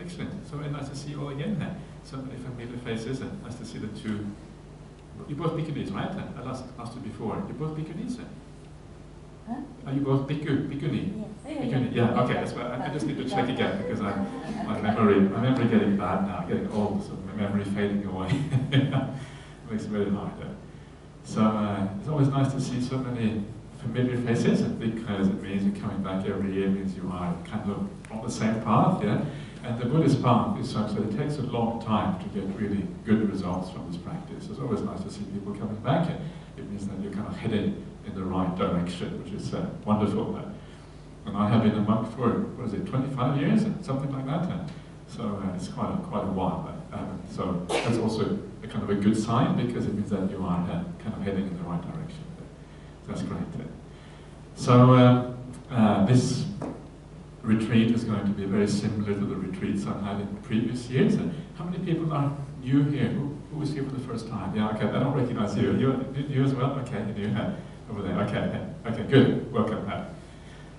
Excellent. So very nice to see you all again. Then. So many familiar faces. And nice to see the two. You're both Bhikkhunis, right? I asked, asked you before. You're both Bhikkhunis? Huh? Are you both Bhikkhu, Bhikkhuni? Yes. Bhikkhuni. Yeah, okay, that's why I, I just need to check again because I, my memory, my memory getting bad now, getting old, so my memory fading away. it Makes it very hard. Yeah. So uh, it's always nice to see so many familiar faces because it means you're coming back every year, means you are kind of on the same path, yeah? And the Buddhist path is such that it takes a long time to get really good results from this practice. It's always nice to see people coming back. It means that you're kind of headed in the right direction, which is uh, wonderful. Uh, and I have been a monk for, what is it, 25 years, something like that. Uh, so uh, it's quite a, quite a while. Um, so that's also a kind of a good sign because it means that you are kind of heading in the right direction. That's great. So this retreat is going to be very similar to the retreats I've had in previous years. And how many people are new here? Who, who was here for the first time? Yeah, okay, I don't recognize you. You, you as well? Okay, you uh, over there. Okay, okay, good. Welcome. Uh,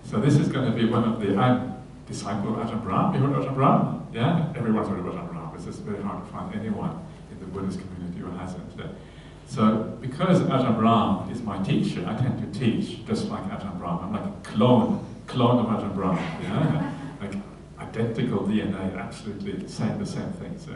so this is going to be one of the, I'm disciple of Ajahn Brahm. You heard Ajahn Brahm? Yeah, everyone's heard of Ajahn Brahm. It's just very hard to find anyone in the Buddhist community who hasn't. So because Ajahn Brahm is my teacher, I tend to teach just like Ajahn Brahm. I'm like a clone clone of Ajahn Brahm, yeah? like identical DNA, absolutely saying the same things. So,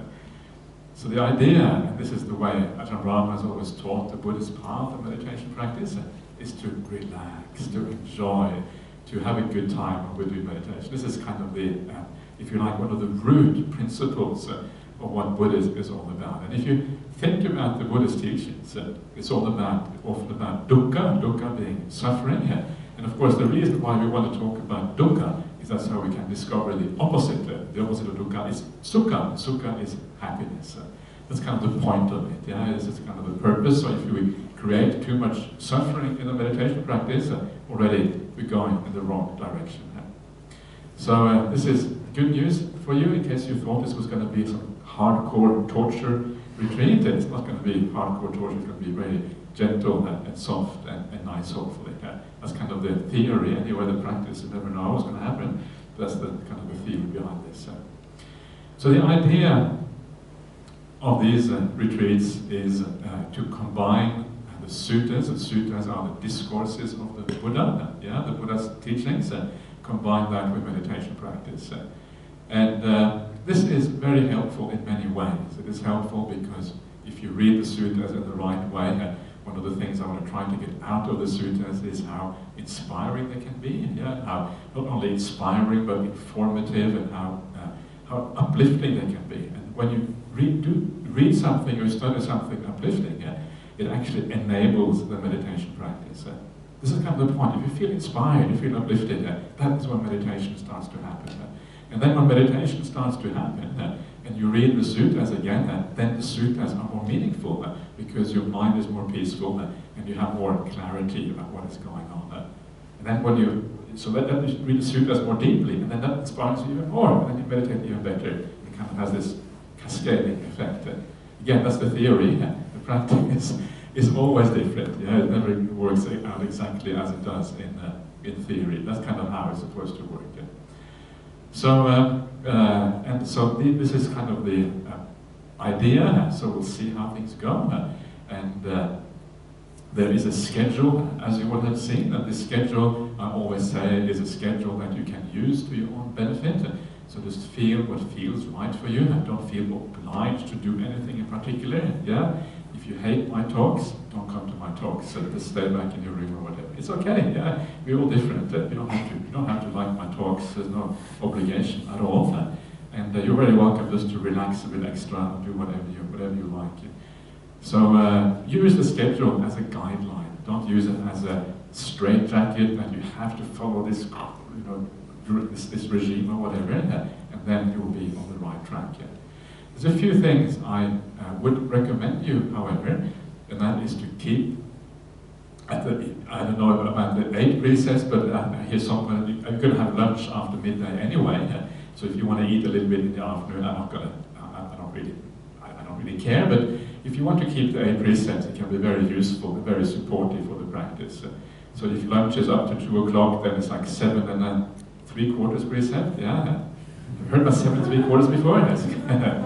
so the idea, this is the way Ajahn Brahm has always taught the Buddhist path of meditation practice, is to relax, to enjoy, to have a good time when doing meditation. This is kind of the, uh, if you like, one of the root principles uh, of what Buddhism is all about. And if you think about the Buddhist teachings, uh, it's all about, often about dukkha, dukkha being suffering, and of course, the reason why we want to talk about dukkha is that's how we can discover the opposite. The opposite of dukkha is sukha. Sukha is happiness. That's kind of the point of it. Yeah, is kind of the purpose. So if we create too much suffering in the meditation practice, uh, already we're going in the wrong direction. So uh, this is good news for you in case you thought this was going to be some hardcore torture retreat. It's not going to be hardcore torture. It's going to be very gentle and, soft and, nice, hopefully. Uh, that's kind of the theory. Anyway, the practice, you never know what's going to happen. That's the kind of the theory behind this. Uh. So the idea of these uh, retreats is uh, to combine the suttas. The suttas are the discourses of the Buddha, yeah, the Buddha's teachings, and combine that with meditation practice. and this is very helpful in many ways. It is helpful because if you read the suttas in the right way, one of the things I want to try to get out of the suttas is how inspiring they can be. Yeah, how not only inspiring but informative, and how uh, how uplifting they can be. And when you read do, read something or study something uplifting, yeah, it actually enables the meditation practice. Uh, this is kind of the point. If you feel inspired, you feel uplifted, that is when meditation starts to happen. And then when meditation starts to happen, and you read the suttas again, uh, then the suttas are more meaningful uh, because your mind is more peaceful uh, and you have more clarity about what is going on. Uh. and then when you, so that, that you read the suttas more deeply, and then that inspires you even more, and then you meditate even better. It kind of has this cascading effect. Uh. again, that's the theory. Uh. the practice is, is always different. Yeah? It never works out exactly as it does in, in theory. That's kind of how it's supposed to work. Yeah? So, um, uh, and so this is kind of the uh, idea, so we'll see how things go. Uh, and uh, there is a schedule, as you would have seen, and this schedule, I always say, is a schedule that you can use to your own benefit. So just feel what feels right for you, and don't feel obliged to do anything in particular. Yeah, if you hate my talks, don't come to my talks. So just stay back in your room or whatever. It's okay. Yeah, we're all different. Uh, you don't have to. You don't have to like my talks. There's no obligation at all. Uh, and uh, you're very welcome just to relax a bit extra do whatever you whatever you like. So uh, use the schedule as a guideline. Don't use it as a straitjacket that you have to follow this, you know, this, this regime or whatever, uh, and then you will be on the right track. Yeah. There's a few things I uh, would recommend you, however, and that is to keep at the, I don't know about the eight precepts, but uh, here somewhere, I'm going to have lunch after midday anyway, uh, so if you want to eat a little bit in the afternoon, I'm not going to, I, don't really, I, I, don't really care, but if you want to keep the eight precepts, it can be very useful and very supportive for the practice. Uh, so if lunch is up to two o'clock, then it's like seven and then three quarters precept, yeah? I've heard about seven three quarters before? Yes.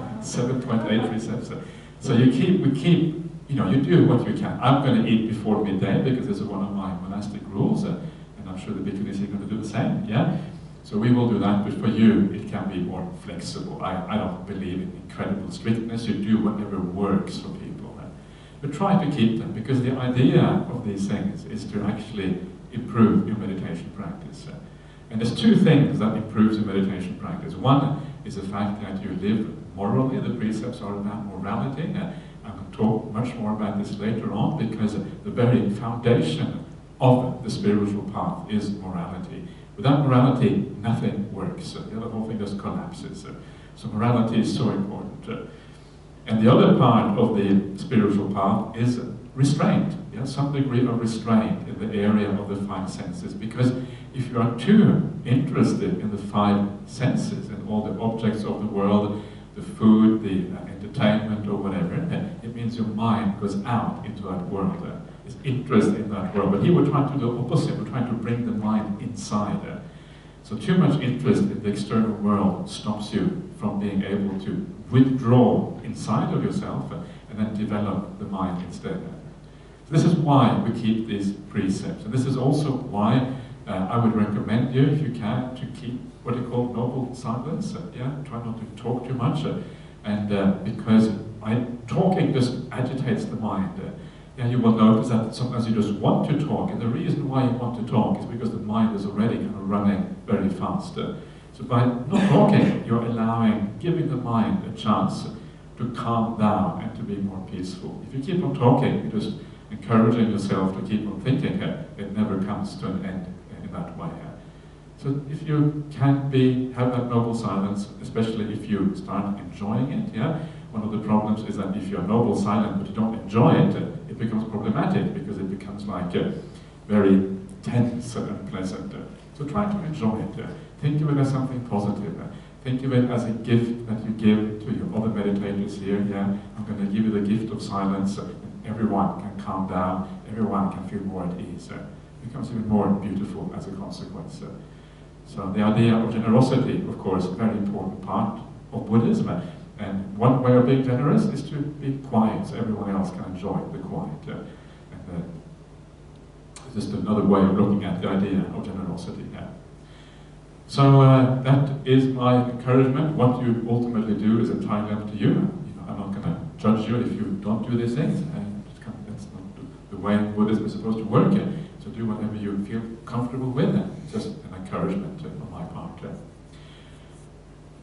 7.8 precepts. So you keep, we keep, you know, you do what you can. I'm going to eat before midday because this is one of my monastic rules, and I'm sure the bhikkhunis are going to do the same, yeah? So we will do that, but for you, it can be more flexible. I, I don't believe in incredible strictness. You do whatever works for people. But try to keep them, because the idea of these things is to actually improve your meditation practice. And there's two things that improves your meditation practice. One is the fact that you live morally. The precepts are about morality. I'm going to talk much more about this later on because the very foundation of the spiritual path is morality. Without morality, nothing works. The whole thing just collapses. So morality is so important. And the other part of the spiritual path is restraint. Yeah, some degree of restraint in the area of the five senses. Because if you are too interested in the five senses and all the objects of the world, the food, the uh, entertainment, or whatever, it means your mind goes out into that world. Uh, is interest in that world. But he would try to do the opposite, we're trying to bring the mind inside. Uh, so too much interest in the external world stops you from being able to withdraw inside of yourself uh, and then develop the mind instead. So this is why we keep these precepts. And this is also why uh, I would recommend you, if you can, to keep what you call noble silence. Uh, yeah, try not to talk too much. Uh, and uh, because I, talking just agitates the mind. Yeah, you will notice that sometimes you just want to talk, and the reason why you want to talk is because the mind is already kind of running very fast. So by not talking, you're allowing, giving the mind a chance to calm down and to be more peaceful. If you keep on talking, you're just encouraging yourself to keep on thinking. It never comes to an end in that way. So if you can be have that noble silence, especially if you start enjoying it, yeah. One of the problems is that if you're noble silent but you don't enjoy it, it becomes problematic because it becomes like uh, very tense and unpleasant. So try to enjoy it. Think of it as something positive. Think of it as a gift that you give to your other meditators here. Yeah, I'm going to give you the gift of silence. Uh, everyone can calm down. Everyone can feel more at ease uh, It becomes even more beautiful as a consequence. Uh. So the idea of generosity, of course, a very important part of Buddhism. And one way of being generous is to be quiet so everyone else can enjoy the quiet. Uh, and uh, just another way of looking at the idea of generosity. Yeah. So uh, that is my encouragement. What you ultimately do is entirely up to you. you know, I'm not going to judge you if you don't do these things. And that's not the way Buddhism is supposed to work do whatever you feel comfortable with. And just an encouragement on my part.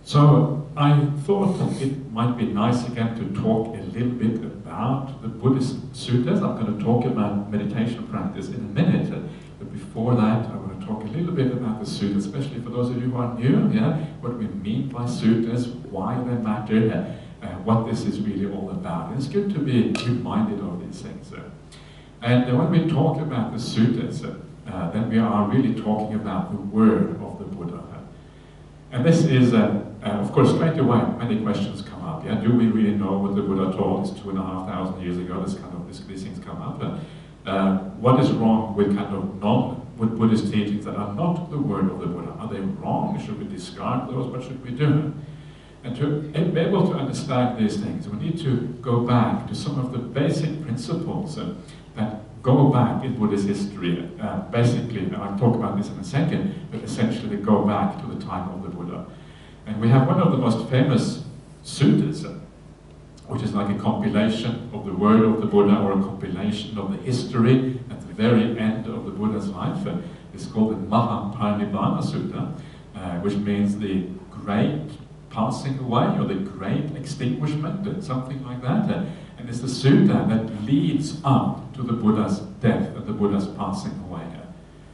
So I thought it might be nice again to talk a little bit about the Buddhist suttas. I'm going to talk about meditation practice in a minute. But before that, I want to talk a little bit about the suttas, especially for those of you who are new, yeah, what we mean by suttas, why they matter, uh, what this is really all about. And it's good to be reminded of these things. And when we talk about the suttas, uh, then we are really talking about the word of the Buddha. And this is, uh, uh, of course, straight away, many questions come up. Yeah, do we really know what the Buddha taught us two and a half thousand years ago? This kind of this, these things come up. Uh, what is wrong with kind of non with Buddhist teachings that are not the word of the Buddha? Are they wrong? Should we discard those? What should we do? And to be able to understand these things, we need to go back to some of the basic principles uh, that go back in Buddhist history. Uh, basically, and I'll talk about this in a second, but essentially go back to the time of the Buddha. And we have one of the most famous suttas, uh, which is like a compilation of the word of the Buddha or a compilation of the history at the very end of the Buddha's life. Uh, it's called the Mahaparinibbana Sutta, uh, which means the great passing away or the great extinguishment, something like that. And it's the sutta that leads up to the Buddha's death and the Buddha's passing away.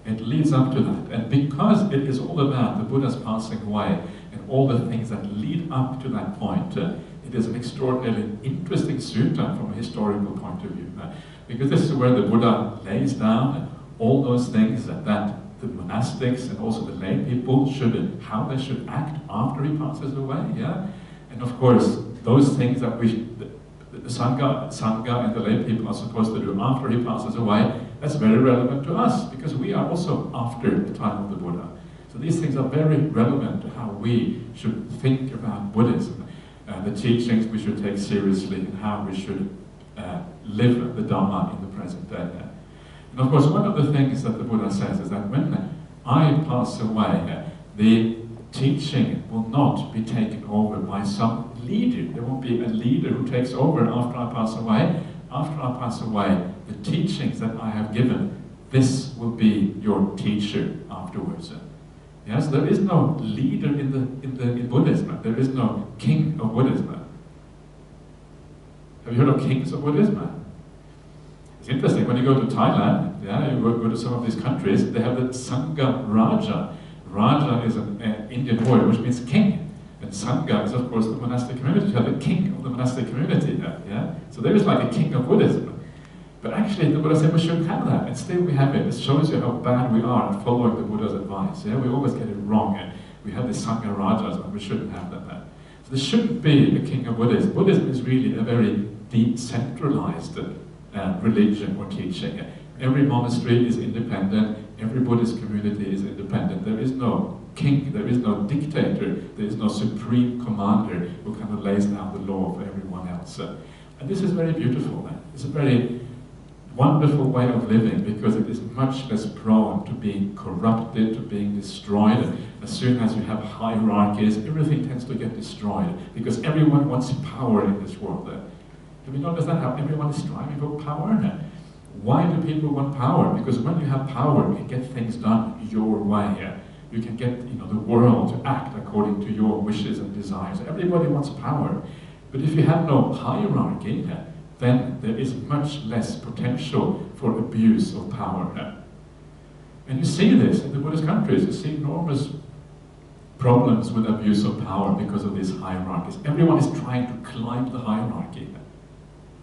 It leads up to that. And because it is all about the Buddha's passing away and all the things that lead up to that point, uh, it is an extraordinarily interesting sutta from a historical point of view. Uh, because this is where the Buddha lays down all those things that, that the monastics and also the lay people should, how they should act after he passes away. Yeah? And of course, those things that we, Sangha, Sangha and the lay people are supposed to do after he passes away, that's very relevant to us because we are also after the time of the Buddha. So these things are very relevant to how we should think about Buddhism, uh, the teachings we should take seriously, and how we should uh, live the Dharma in the present day. And of course, one of the things that the Buddha says is that when I pass away, the teaching will not be taken over by some leader. There won't be a leader who takes over after I pass away. After I pass away, the teachings that I have given, this will be your teacher afterwards. Yes, there is no leader in the in the in Buddhism. There is no king of Buddhism. Have you heard of kings of Buddhism? It's interesting when you go to Thailand. Yeah, you go to some of these countries. They have the Sangha Raja. Raja is an uh, Indian word which means king. And Sangha is, of course, the monastic community. You have the king of the monastic community there. Yeah? So there is like a king of Buddhism. But actually, the Buddha said we shouldn't have that, and still we have it. It shows you how bad we are at following the Buddha's advice. Yeah? We always get it wrong, and we have the Sangha Rajas, and we shouldn't have that. There. So there shouldn't be a king of Buddhism. Buddhism is really a very decentralized uh, religion or teaching. Every monastery is independent, every Buddhist community is independent. There is no king, there is no dictator, there is no supreme commander who kind of lays down the law for everyone else. Uh, and this is very beautiful. It's a very wonderful way of living because it is much less prone to being corrupted, to being destroyed. As soon as you have hierarchies, everything tends to get destroyed because everyone wants power in this world. Uh, have you noticed that? How everyone is striving for power? Uh, why do people want power? Because when you have power, you get things done your way. Uh, You can get you know, the world to act according to your wishes and desires. Everybody wants power. But if you have no hierarchy, then there is much less potential for abuse of power. And you see this in the Buddhist countries. You see enormous problems with abuse of power because of these hierarchies. Everyone is trying to climb the hierarchy.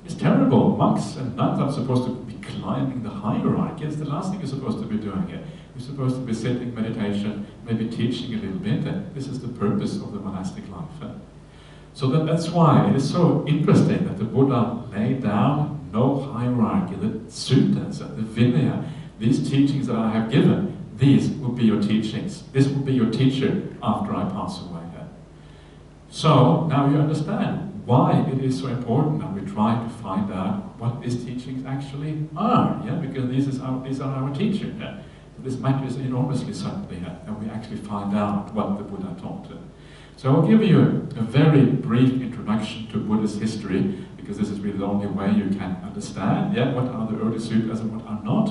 It's terrible. Monks and nuns are supposed to be climbing the hierarchy. It's the last thing you're supposed to be doing here. You're supposed to be sitting, meditation, maybe teaching a little bit. And this is the purpose of the monastic life. Eh? So that, that's why it is so interesting that the Buddha laid down no hierarchy. The suttas, the Vinaya, these teachings that I have given, these will be your teachings. This will be your teacher after I pass away. Eh? So now you understand why it is so important that we try to find out what these teachings actually are. Yeah, because these, is our, these are our teachers. Yeah? This matters enormously certainly, and we actually find out what the Buddha taught. So I'll give you a, very brief introduction to Buddhist history, because this is really the only way you can understand yeah, what are the early sutras and what are not.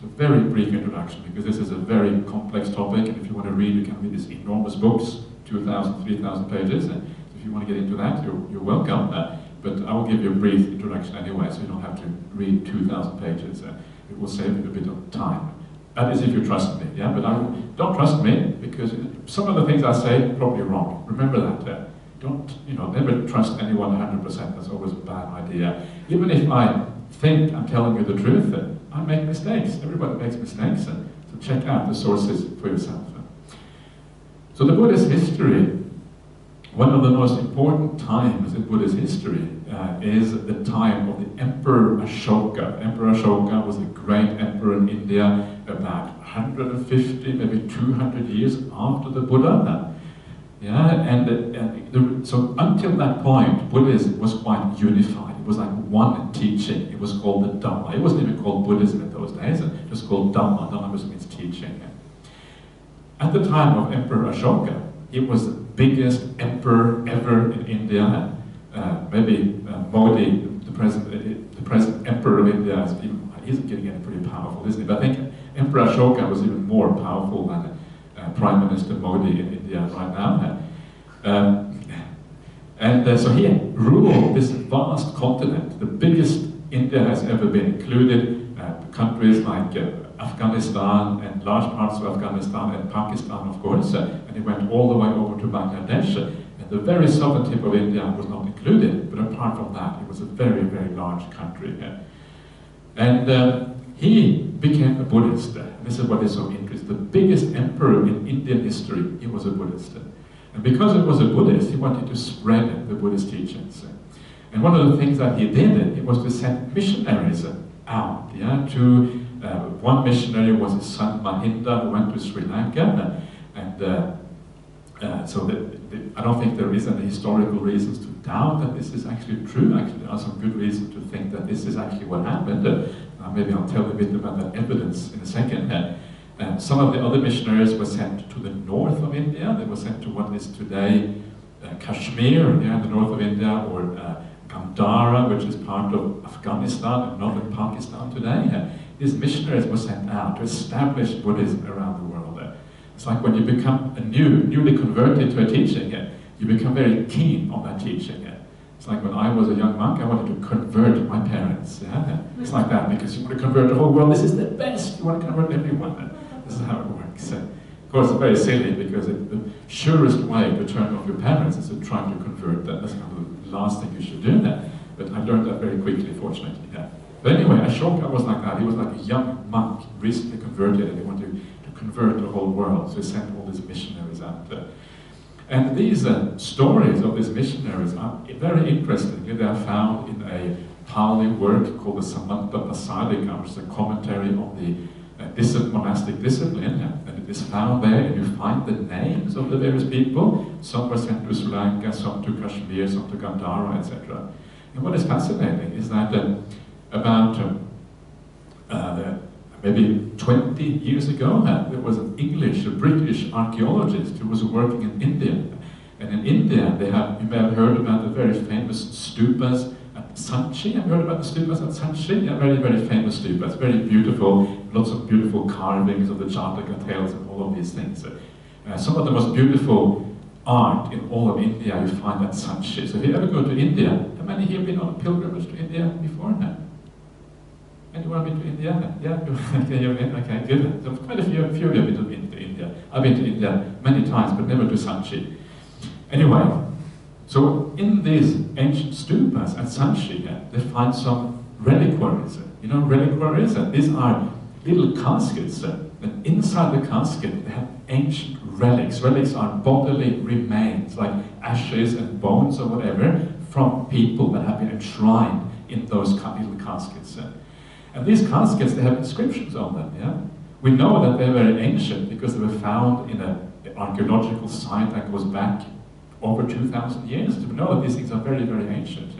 So very brief introduction, because this is a very complex topic, and if you want to read, you can read these enormous books, 2,000, 3,000 pages, and if you want to get into that, you're, you're welcome. Uh, but I will give you a brief introduction anyway, so you don't have to read 2,000 pages. Uh, it will save you a bit of time. That is if you trust me, yeah? But I, don't trust me, because some of the things I say probably wrong. Remember that. Uh, don't, you know, never trust anyone 100%. That's always a bad idea. Even if I think I'm telling you the truth, uh, I make mistakes. Everybody makes mistakes. Uh, so check out the sources for yourself. So the Buddhist history, one of the most important times in Buddhist history uh, is the time of the Emperor Ashoka. Emperor Ashoka was a great emperor in India about 150, maybe 200 years after the Buddha. Yeah, and, and the, so until that point, Buddhism was quite unified. It was like one teaching. It was called the Dhamma. It wasn't even called Buddhism in those days. It was called Dhamma. Dhamma means teaching. At the time of Emperor Ashoka, he was the biggest emperor ever in India. Uh, maybe uh, Modi, the present, uh, the present emperor of India, is even, he's getting pretty powerful, isn't he? But I think Emperor Ashoka was even more powerful than Prime Minister Modi in India right now. Um, and uh, so he ruled this vast continent, the biggest India has ever been, included uh, countries like uh, Afghanistan and large parts of Afghanistan and Pakistan, of course, and he went all the way over to Bangladesh. The very southern tip of India was not included, but apart from that, it was a very, very large country. And uh, he became a Buddhist. This is what is so interesting. The biggest emperor in Indian history, he was a Buddhist. And because he was a Buddhist, he wanted to spread the Buddhist teachings. And one of the things that he did, it was to send missionaries out. Yeah, to uh, one missionary was his son Mahinda, who went to Sri Lanka. And uh, uh, so the, I don't think there is any historical reasons to doubt that this is actually true. Actually, there are some good reasons to think that this is actually what happened. Uh, maybe I'll tell you a bit about that evidence in a second. Uh, some of the other missionaries were sent to the north of India. They were sent to what is today uh, Kashmir, yeah, the north of India, or uh, Gandhara, which is part of Afghanistan and northern Pakistan today. Uh, these missionaries were sent out to establish Buddhism around the world. It's like when you become a new, newly converted to a teaching, you become very keen on that teaching. It's like when I was a young monk, I wanted to convert my parents. Yeah? It's like that because you want to convert the whole world. This is the best. You want to convert everyone. This is how it works. Of course, it's very silly because it, the surest way to turn off your parents is to try to convert them. That's kind of the last thing you should do. That. But I learned that very quickly, fortunately. Yeah. But anyway, Ashoka was like that. He was like a young monk, recently converted, convert the whole world. So he sent all these missionaries out there. And these uh, stories of these missionaries are very interesting. They are found in a Pali work called the Samantapasadika, which is a commentary on the this monastic discipline, and it is found there, and you find the names of the various people. Some were sent to Sri Lanka, some to Kashmir, some to Gandhara, etc. And what is fascinating is that uh, about um, uh, maybe 20 years ago, uh, there was an English, a British archaeologist who was working in India. And in India, they have, you may have heard about the very famous stupas at Sanchi, I've heard about the stupas at Sanchi? Yeah, very, very famous stupas, very beautiful, lots of beautiful carvings of the Jataka tales and all of these things. Uh, some of the most beautiful art in all of India you find at Sanchi. So if you ever go to India, many here have been on a pilgrimage to India before now? Anyone been to India? Yeah, okay, okay, good. So quite a few, few of you have been to India. I've been to India many times, but never to Sanchi. Anyway, so in these ancient stupas at Sanchi, they find some reliquaries. You know reliquaries? These are little caskets, and inside the casket they have ancient relics. Relics are bodily remains, like ashes and bones or whatever, from people that have been enshrined in those little caskets. And these caskets, they have inscriptions on them, yeah? We know that they're very ancient because they were found in an archaeological site that goes back over 2,000 years to know that these things are very, very ancient.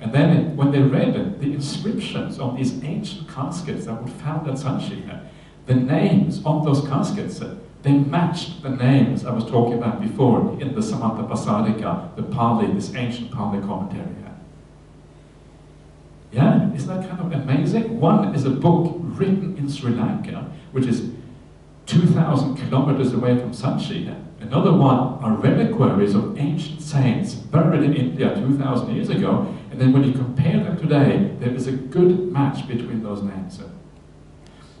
And then when they read the inscriptions on these ancient caskets that were found at Sanchi, the names on those caskets, uh, they matched the names I was talking about before in the Samantapasadika, the Pali, this ancient Pali commentary. Yeah, isn't that kind of amazing? One is a book written in Sri Lanka, which is 2,000 kilometers away from Sanchi. Another one are reliquaries of ancient saints buried in India 2,000 years ago. And then when you compare them today, there is a good match between those names.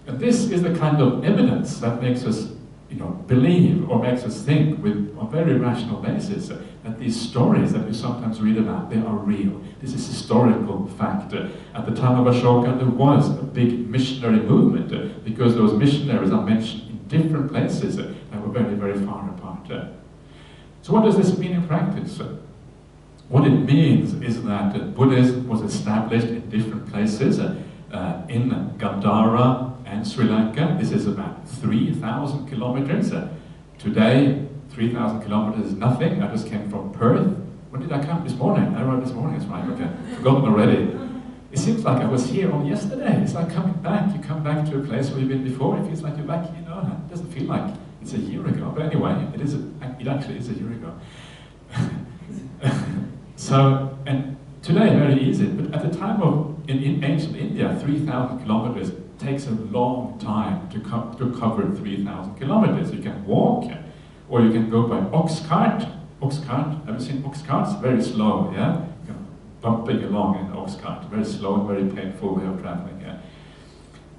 And this is the kind of evidence that makes us you know, believe or makes us think with a very rational basis that these stories that we sometimes read about, they are real. This is historical fact. At the time of Ashoka, there was a big missionary movement because those missionaries are mentioned in different places that were very, very far apart. So what does this mean in practice? What it means is that Buddhism was established in different places, uh, in Gandhara and Sri Lanka. This is about 3,000 kilometers. Today, 3,000 kilometers is nothing. I just came from Perth. When did I come? This morning. I arrived this morning, that's right. Okay, forgotten already. It seems like I was here only yesterday. It's like coming back. You come back to a place where you've been before. It feels like you're back, you know. It doesn't feel like it's a year ago, but anyway, it is. A, it actually is a year ago. so, and today very easy, but at the time of in, in ancient India, 3,000 kilometers takes a long time to, co to cover 3,000 kilometers. You can walk, or you can go by ox cart. Ox cart. Have you seen ox carts? Very slow, yeah. bumping along in ox cart, very slow and very painful way of traveling. Yeah.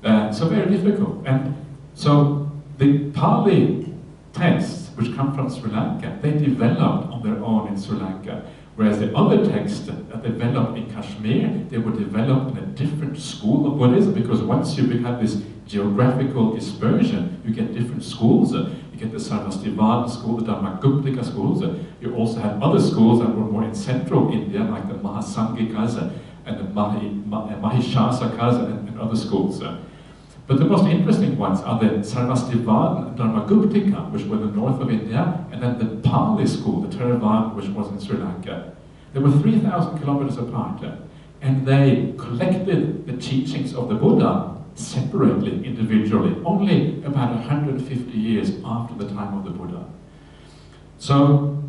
Uh, so very difficult, and so the Pali texts, which come from Sri Lanka, they developed on their own in Sri Lanka. Whereas the other texts that developed in Kashmir, they were developed in a different school of Buddhism, because once you have this geographical dispersion, you get different schools. Get the Sarvastivada school, the Dharmaguptika schools. You also had other schools that were more in central India, like the Mahasangikas and the Mahi, uh, Mahishasakas and, and other schools. But the most interesting ones are the Sarvastivadin and Dharmaguptika, which were in the north of India, and then the Pali school, the Theravada, which was in Sri Lanka. They were 3,000 kilometers apart, and they collected the teachings of the Buddha separately, individually, only about 150 years after the time of the Buddha. So,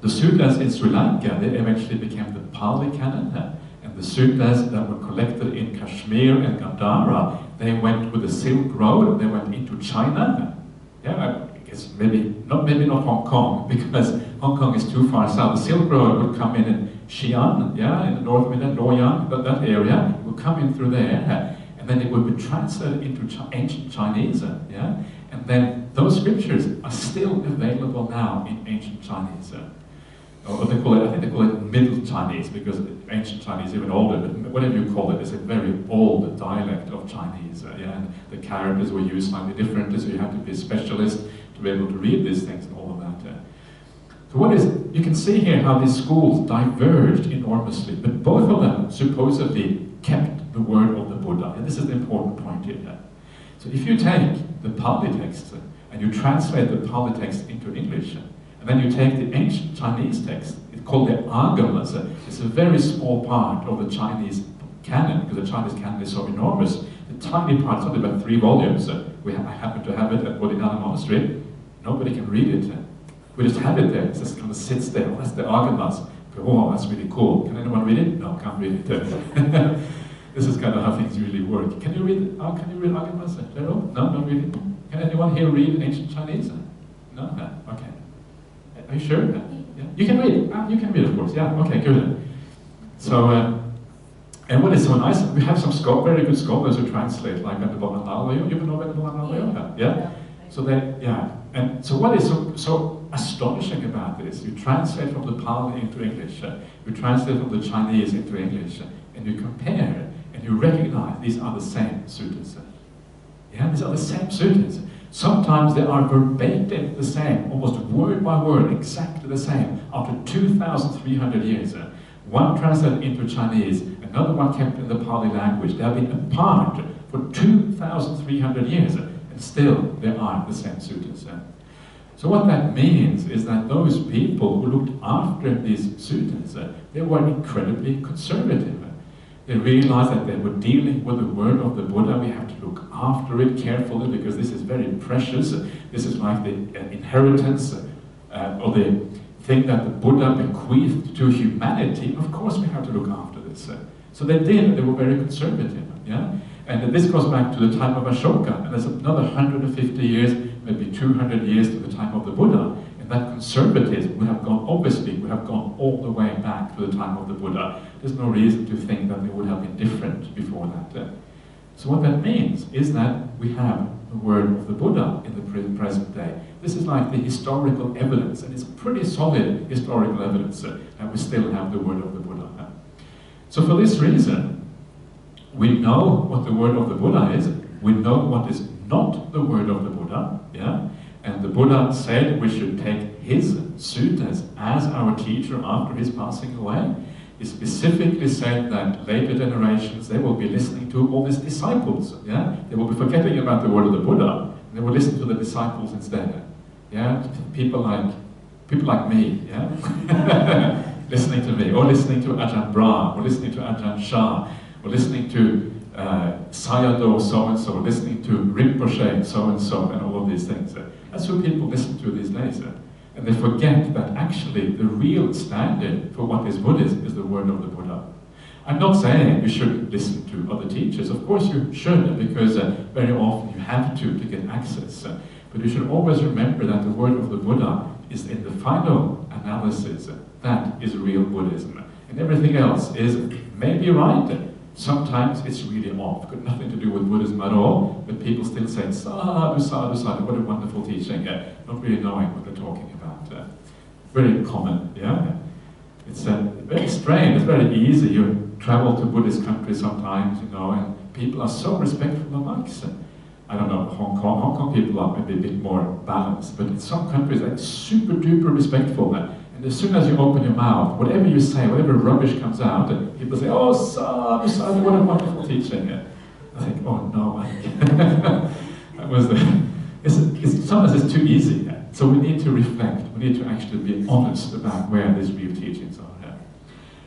the suttas in Sri Lanka, they eventually became the Pali canon, and the suttas that were collected in Kashmir and Gandhara, they went with the Silk Road, they went into China. Yeah, I guess maybe not maybe not Hong Kong, because Hong Kong is too far south. The Silk Road would come in in Xi'an, yeah, in the north India, Luoyang, that, that area, would come in through there, and then it would be translated into ancient Chinese, yeah, and then those scriptures are still available now in ancient Chinese or they call it, I think they call it Middle Chinese because ancient Chinese even older, but whatever you call it, it's a very old dialect of Chinese. Uh, yeah, and the characters were used slightly differently, so you have to be a specialist to be able to read these things and all of that. Uh. So what is, you can see here how these schools diverged enormously, but both of them supposedly kept the word of the Buddha. And this is the important point here. So if you take the Pali text uh, and you translate the Pali text into English, uh, and then you take the ancient Chinese text, it's called the Agamas. Uh, it's a very small part of the Chinese canon, because the Chinese canon is so enormous. The tiny part, it's only about three volumes. We ha I happen to have it at Bodhinyana Monastery. Nobody can read it. We just have it there. It just kind of sits there. Oh, that's the Agamas. Oh, that's really cool. Can anyone read it? No, can't read it. this is kind of how things really work. Can you read? Oh, can you read Agamas? No, not really. Can anyone here read ancient Chinese? No, no. Okay. Are you sure? Yeah. You can read. Ah, you can read, of course. Yeah. Okay. Good. So, uh, and what is so nice? We have some scholars, very good scholars who translate, like Venerable Analayo. You know Venerable? Yeah. yeah. So they, yeah. And so, what is so, so astonishing about this? You translate from the Pali into English. Uh, you translate from the Chinese into English, uh, and you compare, and you recognize these are the same sutras. Uh. Yeah, these are the same sutras. Sometimes they are verbatim the same, almost word by word, exactly the same, after 2,300 years. Uh, one translated into Chinese, another one kept in the Pali language. They have been apart for 2,300 years, uh, and still they are the same sutras. Uh. So what that means is that those people who looked after these sutras, they were incredibly conservative. They realized that they were dealing with the word of the Buddha. We have to look after it carefully because this is very precious. This is like the uh, inheritance uh, or the thing that the Buddha bequeathed to humanity. Of course, we have to look after this. So they did. They were very conservative. Yeah. And this goes back to the time of Ashoka, and there's another 150 years, maybe 200 years to the time of the Buddha that conservatism would have gone, obviously, would have gone all the way back to the time of the Buddha. There's no reason to think that they would have been different before that. So what that means is that we have the word of the Buddha in the present day. This is like the historical evidence, and it's pretty solid historical evidence uh, that we still have the word of the Buddha. So for this reason, we know what the word of the Buddha is, we know what is not the word of the Buddha, yeah? And the Buddha said we should take his suttas as our teacher after his passing away. He specifically said that later generations, they will be listening to all his disciples. Yeah? They will be forgetting about the word of the Buddha. They will listen to the disciples instead. Yeah? People like, people like me. Yeah? listening to me, or listening to Ajahn Brahm, or listening to Ajahn Chah, or listening to uh, Sayadaw so-and-so, listening to Rinpoche so-and-so, and all of these things. That's what people listen to these days. And they forget that actually the real standard for what is Buddhism is the word of the Buddha. I'm not saying you shouldn't listen to other teachers. Of course you should, because uh, very often you have to to get access. Uh, but you should always remember that the word of the Buddha is in the final analysis. That is real Buddhism. And everything else is maybe right, Sometimes it's really off, got nothing to do with Buddhism at all, but people still say, sadhu, sadhu, sadhu, what a wonderful teaching, uh, not really knowing what they're talking about. Uh, very common, yeah? It's uh, very strange, it's very easy. You travel to Buddhist countries sometimes, you know, and people are so respectful of monks. I don't know, Hong Kong, Hong Kong people are maybe a bit more balanced, but in some countries, they're super duper respectful. And as soon as you open your mouth, whatever you say, whatever rubbish comes out, people say, oh, sadhu, sadhu, what a wonderful teaching. I think, oh no, that was the, it's, it's, sometimes it's too easy. So we need to reflect, we need to actually be honest about where these real teachings are.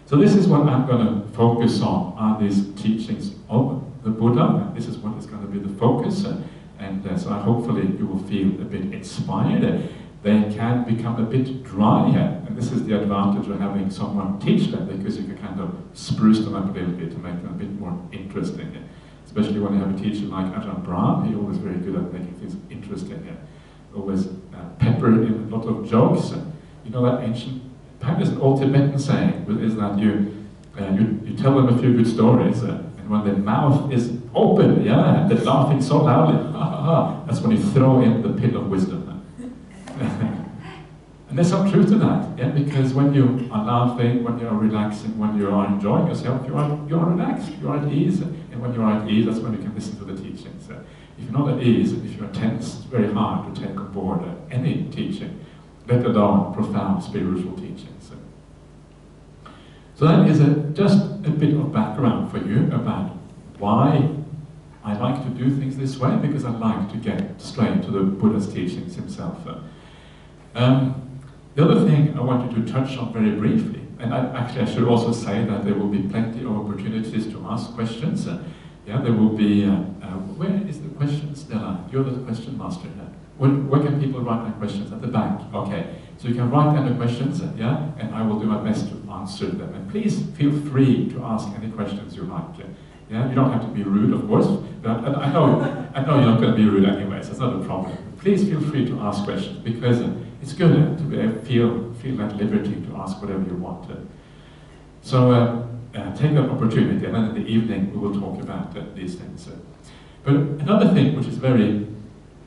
So this is what I'm going to focus on, are these teachings of the Buddha. This is what is going to be the focus. And uh, so hopefully you will feel a bit inspired. They can become a bit drier, and this is the advantage of having someone teach them, because you can kind of spruce them up a little bit to make them a bit more interesting. Especially when you have a teacher like Ajahn Brahm, he's always very good at making things interesting. Always uh, pepper in a lot of jokes. You know that ancient, perhaps an old Tibetan saying, is that you, uh, you, you tell them a few good stories, uh, and when their mouth is open, yeah, they're laughing so loudly, ha ha ha, that's when you throw in the pin of wisdom. And there's some truth to that, yeah, because when you are laughing, when you are relaxing, when you are enjoying yourself, you are, you are relaxed, you are at ease, and when you are at ease, that's when you can listen to the teachings. If you're not at ease, if you're tense, it's very hard to take on board any teaching, let alone profound spiritual teachings. So that is a, just a bit of background for you about why I like to do things this way, because I like to get straight to the Buddha's teachings himself. Um, the other thing I wanted to touch on very briefly, and I, actually I should also say that there will be plenty of opportunities to ask questions. Uh, yeah, there will be, uh, uh, where is the question, Stella? You're the question master. Where, where can people write their questions? At the back, okay. So you can write down the questions, yeah, and I will do my best to answer them. And please feel free to ask any questions you like. Yeah, you don't have to be rude, of course. But I, know, I know you're not going to be rude anyway, so it's not a problem. Please feel free to ask questions because it's good to feel feel that liberty to ask whatever you want. So uh, uh, take that opportunity, and then in the evening we will talk about uh, these things. But another thing which is very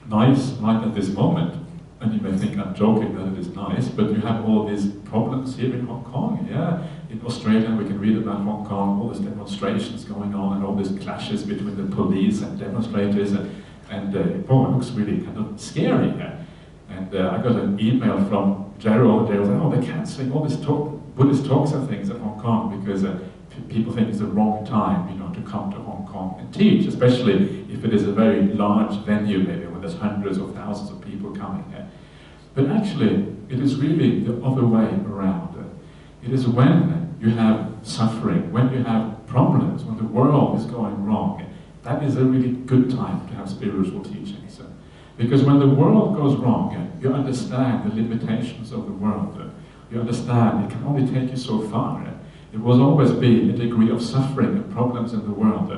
nice right at this moment and you may think I'm joking that it is nice, but you have all these problems here in Hong Kong, yeah? In Australia, we can read about Hong Kong, all these demonstrations going on, and all these clashes between the police and demonstrators, and, and uh, it looks really kind of scary. Yeah? And uh, I got an email from Gerald, they were oh, they're cancelling all these talk, Buddhist talks and things in Hong Kong because uh, people think it's the wrong time, you know, to come to Hong Kong and teach, especially if it is a very large venue, maybe when there's hundreds of thousands of people coming. here. But actually, it is really the other way around. It is when you have suffering, when you have problems, when the world is going wrong, that is a really good time to have spiritual teachings. Because when the world goes wrong, you understand the limitations of the world. You understand it can only take you so far. It will always be a degree of suffering and problems in the world.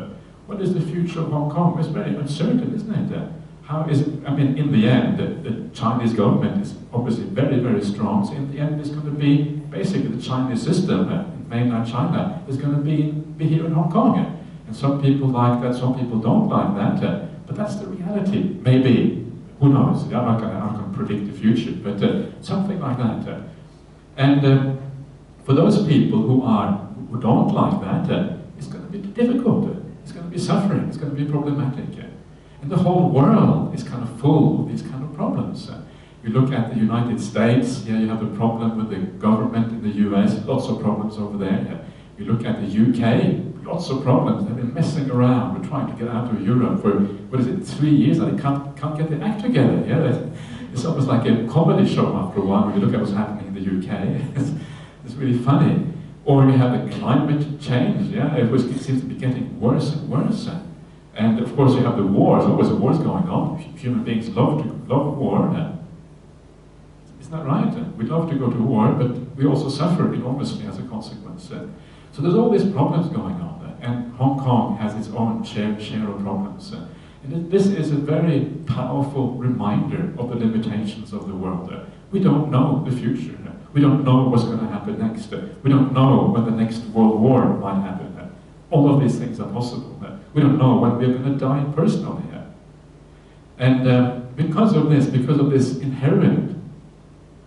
What is the future of Hong Kong? It's very uncertain, isn't it? how is it, I mean, in the end, the, the, Chinese government is obviously very, very strong. So in the end, it's going to be basically the Chinese system uh, in mainland China is going to be, be here in Hong Kong. And some people like that, some people don't like that. But that's the reality. Maybe, who knows? I'm not going to predict the future, but uh, something like that. Uh. and uh, for those people who are who don't like that, it's going to be difficult. it's going to be suffering. It's going to be problematic. And the whole world is kind of full of these kind of problems. You look at the United States, yeah, you have a problem with the government in the US, lots of problems over there. Yeah. You look at the UK, lots of problems. They've been messing around. We're trying to get out of Europe for, what is it, three years, and they can't, can't get the act together. Yeah, It's almost like a comedy show after a while when you look at what's happening in the UK. it's, it's really funny. Or you have the climate change, yeah, it, was, it seems to be getting worse and worse. And of course, you have the wars. Always wars going on. Human beings love to love war. Isn't that right? We love to go to war, but we also suffer enormously as a consequence. So there's all these problems going on, and Hong Kong has its own share, share of problems. And this is a very powerful reminder of the limitations of the world. We don't know the future. We don't know what's going to happen next. We don't know when the next world war might happen. All of these things are possible. We don't know when we're going to die personally. And uh, because of this, because of this inherent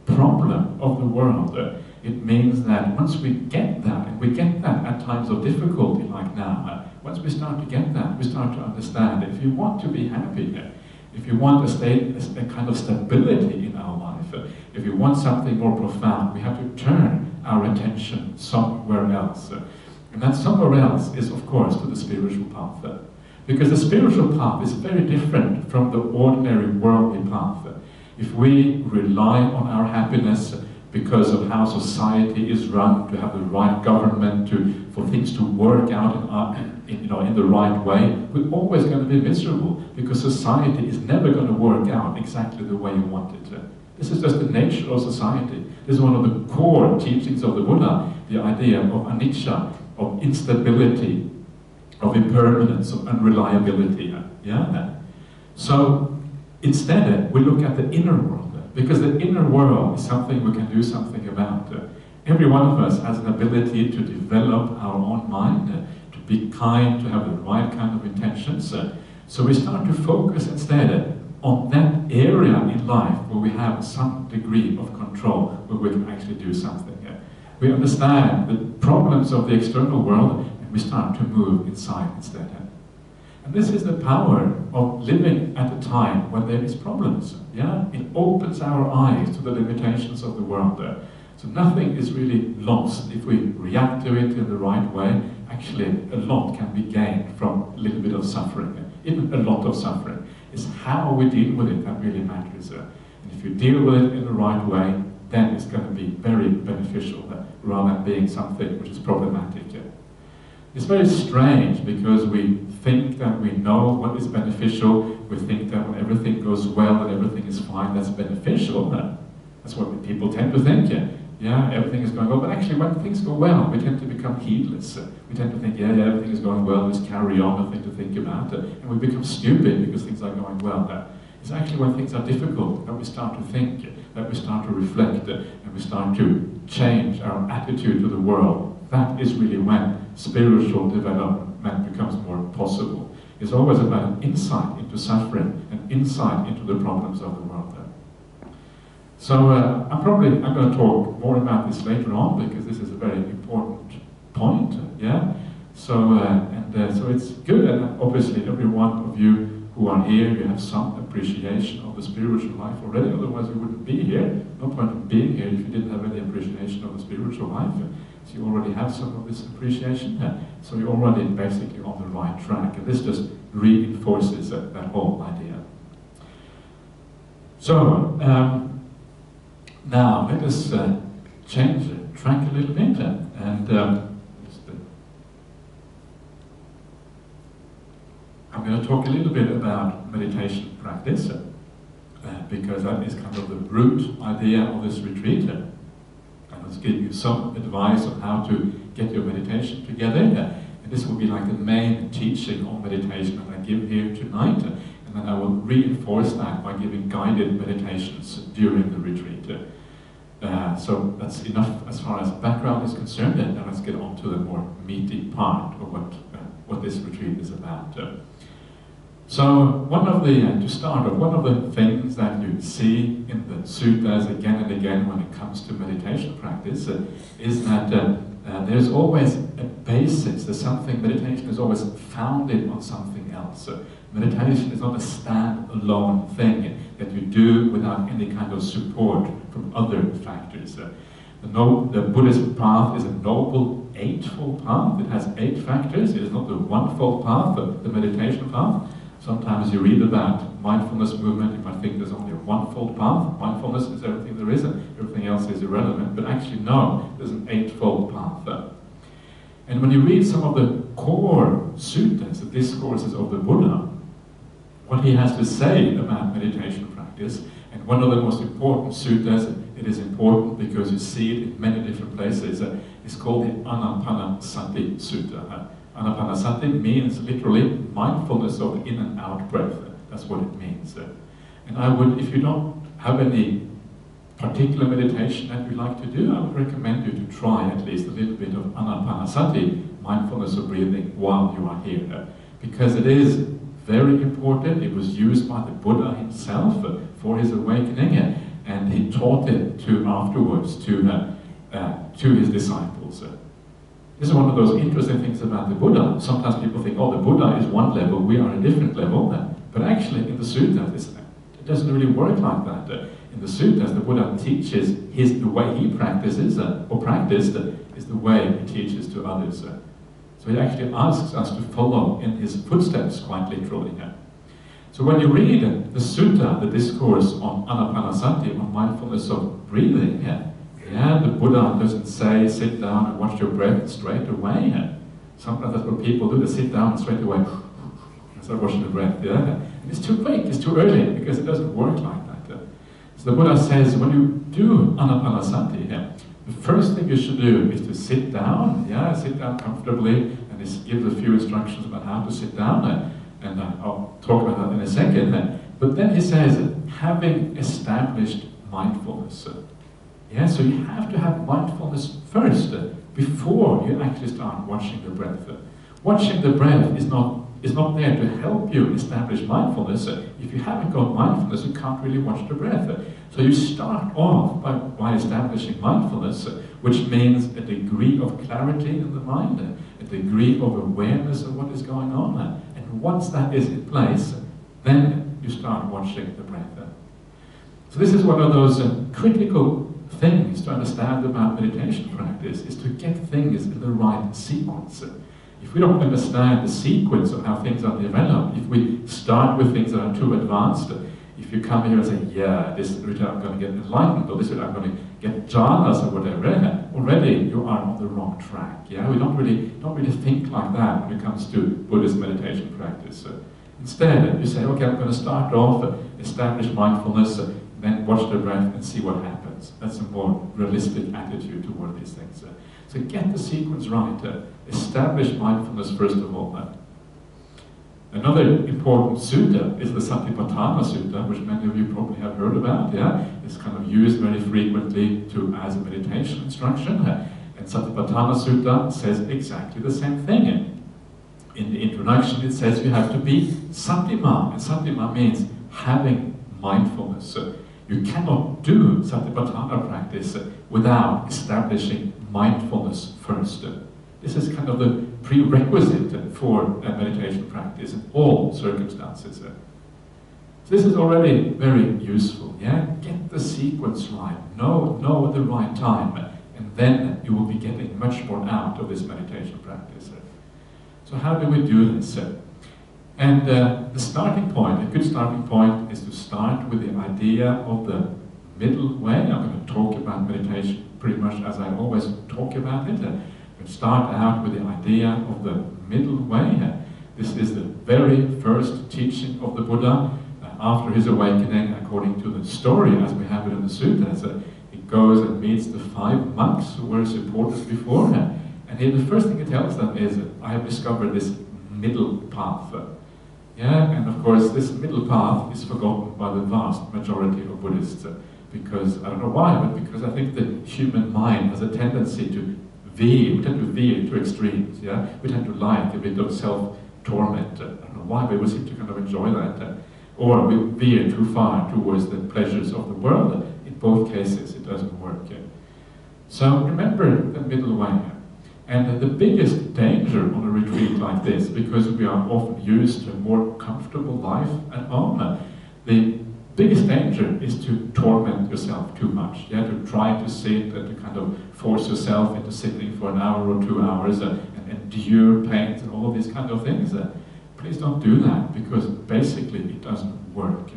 problem of the world, it means that once we get that, we get that at times of difficulty like now, once we start to get that, we start to understand if you want to be happy, if you want a state, a, kind of stability in our life, if you want something more profound, we have to turn our attention somewhere else. And that somewhere else is, of course, to the spiritual path. Because the spiritual path is very different from the ordinary worldly path. If we rely on our happiness because of how society is run, to have the right government, to, for things to work out in, uh, our, in, you know, in the right way, we're always going to be miserable because society is never going to work out exactly the way you want it to. This is just the nature of society. This is one of the core teachings of the Buddha, the idea of anicca, of instability, of impermanence, of unreliability. Yeah? So instead, we look at the inner world because the inner world is something we can do something about. Every one of us has an ability to develop our own mind, to be kind, to have the right kind of intentions. So we start to focus instead on that area in life where we have some degree of control, where we can actually do something. We understand the problems of the external world and we start to move inside instead. And this is the power of living at a time when there is problems. Yeah, it opens our eyes to the limitations of the world. There. So nothing is really lost if we react to it in the right way. Actually, a lot can be gained from a little bit of suffering, even a lot of suffering. It's how we deal with it that really matters. And if you deal with it in the right way, then it's going to be very beneficial rather than being something which is problematic. It's very strange because we think that we know what is beneficial. We think that when everything goes well and everything is fine, that's beneficial. That's what people tend to think. Yeah, yeah everything is going well. But actually, when things go well, we tend to become heedless. We tend to think, yeah, yeah, everything is going well, just carry on, nothing to think about. And we become stupid because things are going well. It's actually when things are difficult that we start to think, that we start to reflect, and we start to change our attitude to the world that is really when spiritual development becomes more possible. It's always about an insight into suffering, an insight into the problems of the world. So uh, I'm probably I'm going to talk more about this later on because this is a very important point. Yeah. So uh, and uh, so it's good, and obviously every one of you who are here, you have some appreciation of the spiritual life already. Otherwise, you wouldn't be here. No point in being here if you didn't have any appreciation of the spiritual life. So you already have some of this appreciation there. So you're already basically on the right track. And this just reinforces that, that whole idea. So, um, now let us uh, change the track a little bit. Uh, and um, I'm going to talk a little bit about meditation practice. Uh, because that is kind of the root idea of this retreat. Uh, let's give you some advice on how to get your meditation together. And this will be like the main teaching on meditation that I give here tonight. And then I will reinforce that by giving guided meditations during the retreat. Uh, so that's enough as far as background is concerned, and now let's get on to the more meaty part of what, uh, what this retreat is about. So one of the, to start off, one of the things that you see in the suttas again and again when it comes to meditation practice uh, is that uh, uh there's always a basis, there's something, meditation is always founded on something else. So meditation is not a stand-alone thing that you do without any kind of support from other factors. Uh, the, no, the Buddhist path is a noble eightfold path. It has eight factors. It is not the one-fold path, the meditation path. Sometimes you read about mindfulness movement, you might think there's only a one-fold path. Mindfulness is everything there is, and everything else is irrelevant. But actually, no, there's an eightfold path. there. And when you read some of the core suttas, the discourses of the Buddha, what he has to say about meditation practice, and one of the most important suttas, it is important because you see it in many different places, uh, is called the Anapanasati Sutta. Anapanasati means literally mindfulness of in and out breath. That's what it means. And I would, if you don't have any particular meditation that you like to do, I would recommend you to try at least a little bit of anapanasati, mindfulness of breathing, while you are here. Because it is very important. It was used by the Buddha himself for his awakening, and he taught it to afterwards to, uh, uh, to his disciples. This is one of those interesting things about the Buddha. Sometimes people think, oh, the Buddha is one level, we are a different level. But actually, in the suttas, it doesn't really work like that. In the suttas, the Buddha teaches his, the way he practices, uh, or practiced, uh, is the way he teaches to others. Uh. So he actually asks us to follow in his footsteps, quite literally. So when you read the sutta, the discourse on anapanasati, on mindfulness of breathing, yeah, the Buddha doesn't say sit down and watch your breath straight away. Sometimes that's what people do, they sit down straight away and start watching the breath. Yeah. And it's too quick, it's too early, because it doesn't work like that. So the Buddha says when you do anapanasati, yeah, the first thing you should do is to sit down, yeah, sit down comfortably, and he gives a few instructions about how to sit down, and, and uh, I'll talk about that in a second. But then he says, having established mindfulness. Yeah, so you have to have mindfulness first uh, before you actually start watching the breath. Uh, watching the breath is not is not there to help you establish mindfulness. Uh, if you haven't got mindfulness, you can't really watch the breath. So you start off by, by establishing mindfulness, which means a degree of clarity in the mind, a degree of awareness of what is going on. And once that is in place, then you start watching the breath. So this is one of those uh, critical things to understand about meditation practice, is to get things in the right sequence. If we don't understand the sequence of how things are developed, if we start with things that are too advanced, if you come here and say, yeah, this route I'm going to get enlightened, or this route I'm going to get jhanas or whatever, already you are on the wrong track. Yeah, we don't really don't really think like that when it comes to Buddhist meditation practice. Instead, you say, okay, I'm going to start off, establish mindfulness, then watch the breath and see what happens. That's a more realistic attitude toward these things. So get the sequence right. Uh, establish mindfulness first of all. Uh, another important sutta is the Satipatthana Sutta, which many of you probably have heard about. Yeah, it's kind of used very frequently to as a meditation instruction. Uh, and Satipatthana Sutta says exactly the same thing. In the introduction, it says you have to be satima, and satima means having mindfulness. You cannot do Satipatthana practice without establishing mindfulness first. This is kind of the prerequisite for a meditation practice in all circumstances. So this is already very useful. Yeah, get the sequence right. Know know the right time, and then you will be getting much more out of this meditation practice. So how do we do this? And uh, the starting point, a good starting point, is to start with the idea of the middle way. I'm going to talk about meditation pretty much as I always talk about it. Uh, start out with the idea of the middle way. Uh, this is the very first teaching of the Buddha uh, after his awakening, according to the story as we have it in the suttas. Uh, he goes and meets the five monks who were supported before him. And here the first thing he tells them is, I have discovered this middle path. Yeah, and of course this middle path is forgotten by the vast majority of Buddhists because, I don't know why, but because I think the human mind has a tendency to veer, we tend to veer to extremes, yeah? We tend to like a bit of self-torment, I don't know why, but we seem to kind of enjoy that. Uh, or we veer too far towards the pleasures of the world. In both cases, it doesn't work. Yeah? So remember the middle way. And the biggest danger on a retreat like this, because we are often used to a more comfortable life at home, the biggest danger is to torment yourself too much. Have to try to sit and to kind of force yourself into sitting for an hour or two hours and, and endure pains and all of these kind of things. Uh, please don't do that because basically it doesn't work.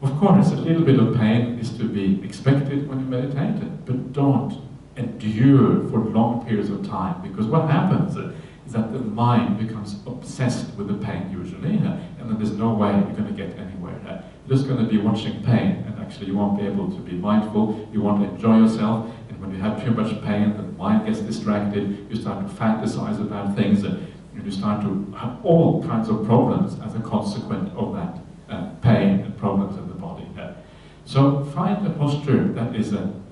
Of course, a little bit of pain is to be expected when you meditate, but don't endure for long periods of time because what happens is that the mind becomes obsessed with the pain usually, and then there's no way you're going to get anywhere. You're just going to be watching pain, and actually you won't be able to be mindful, you won't enjoy yourself, and when you have too much pain, the mind gets distracted, you start to fantasize about things, and you start to have all kinds of problems as a consequence of that uh, pain and problems in the body. So find a posture that is uh, uh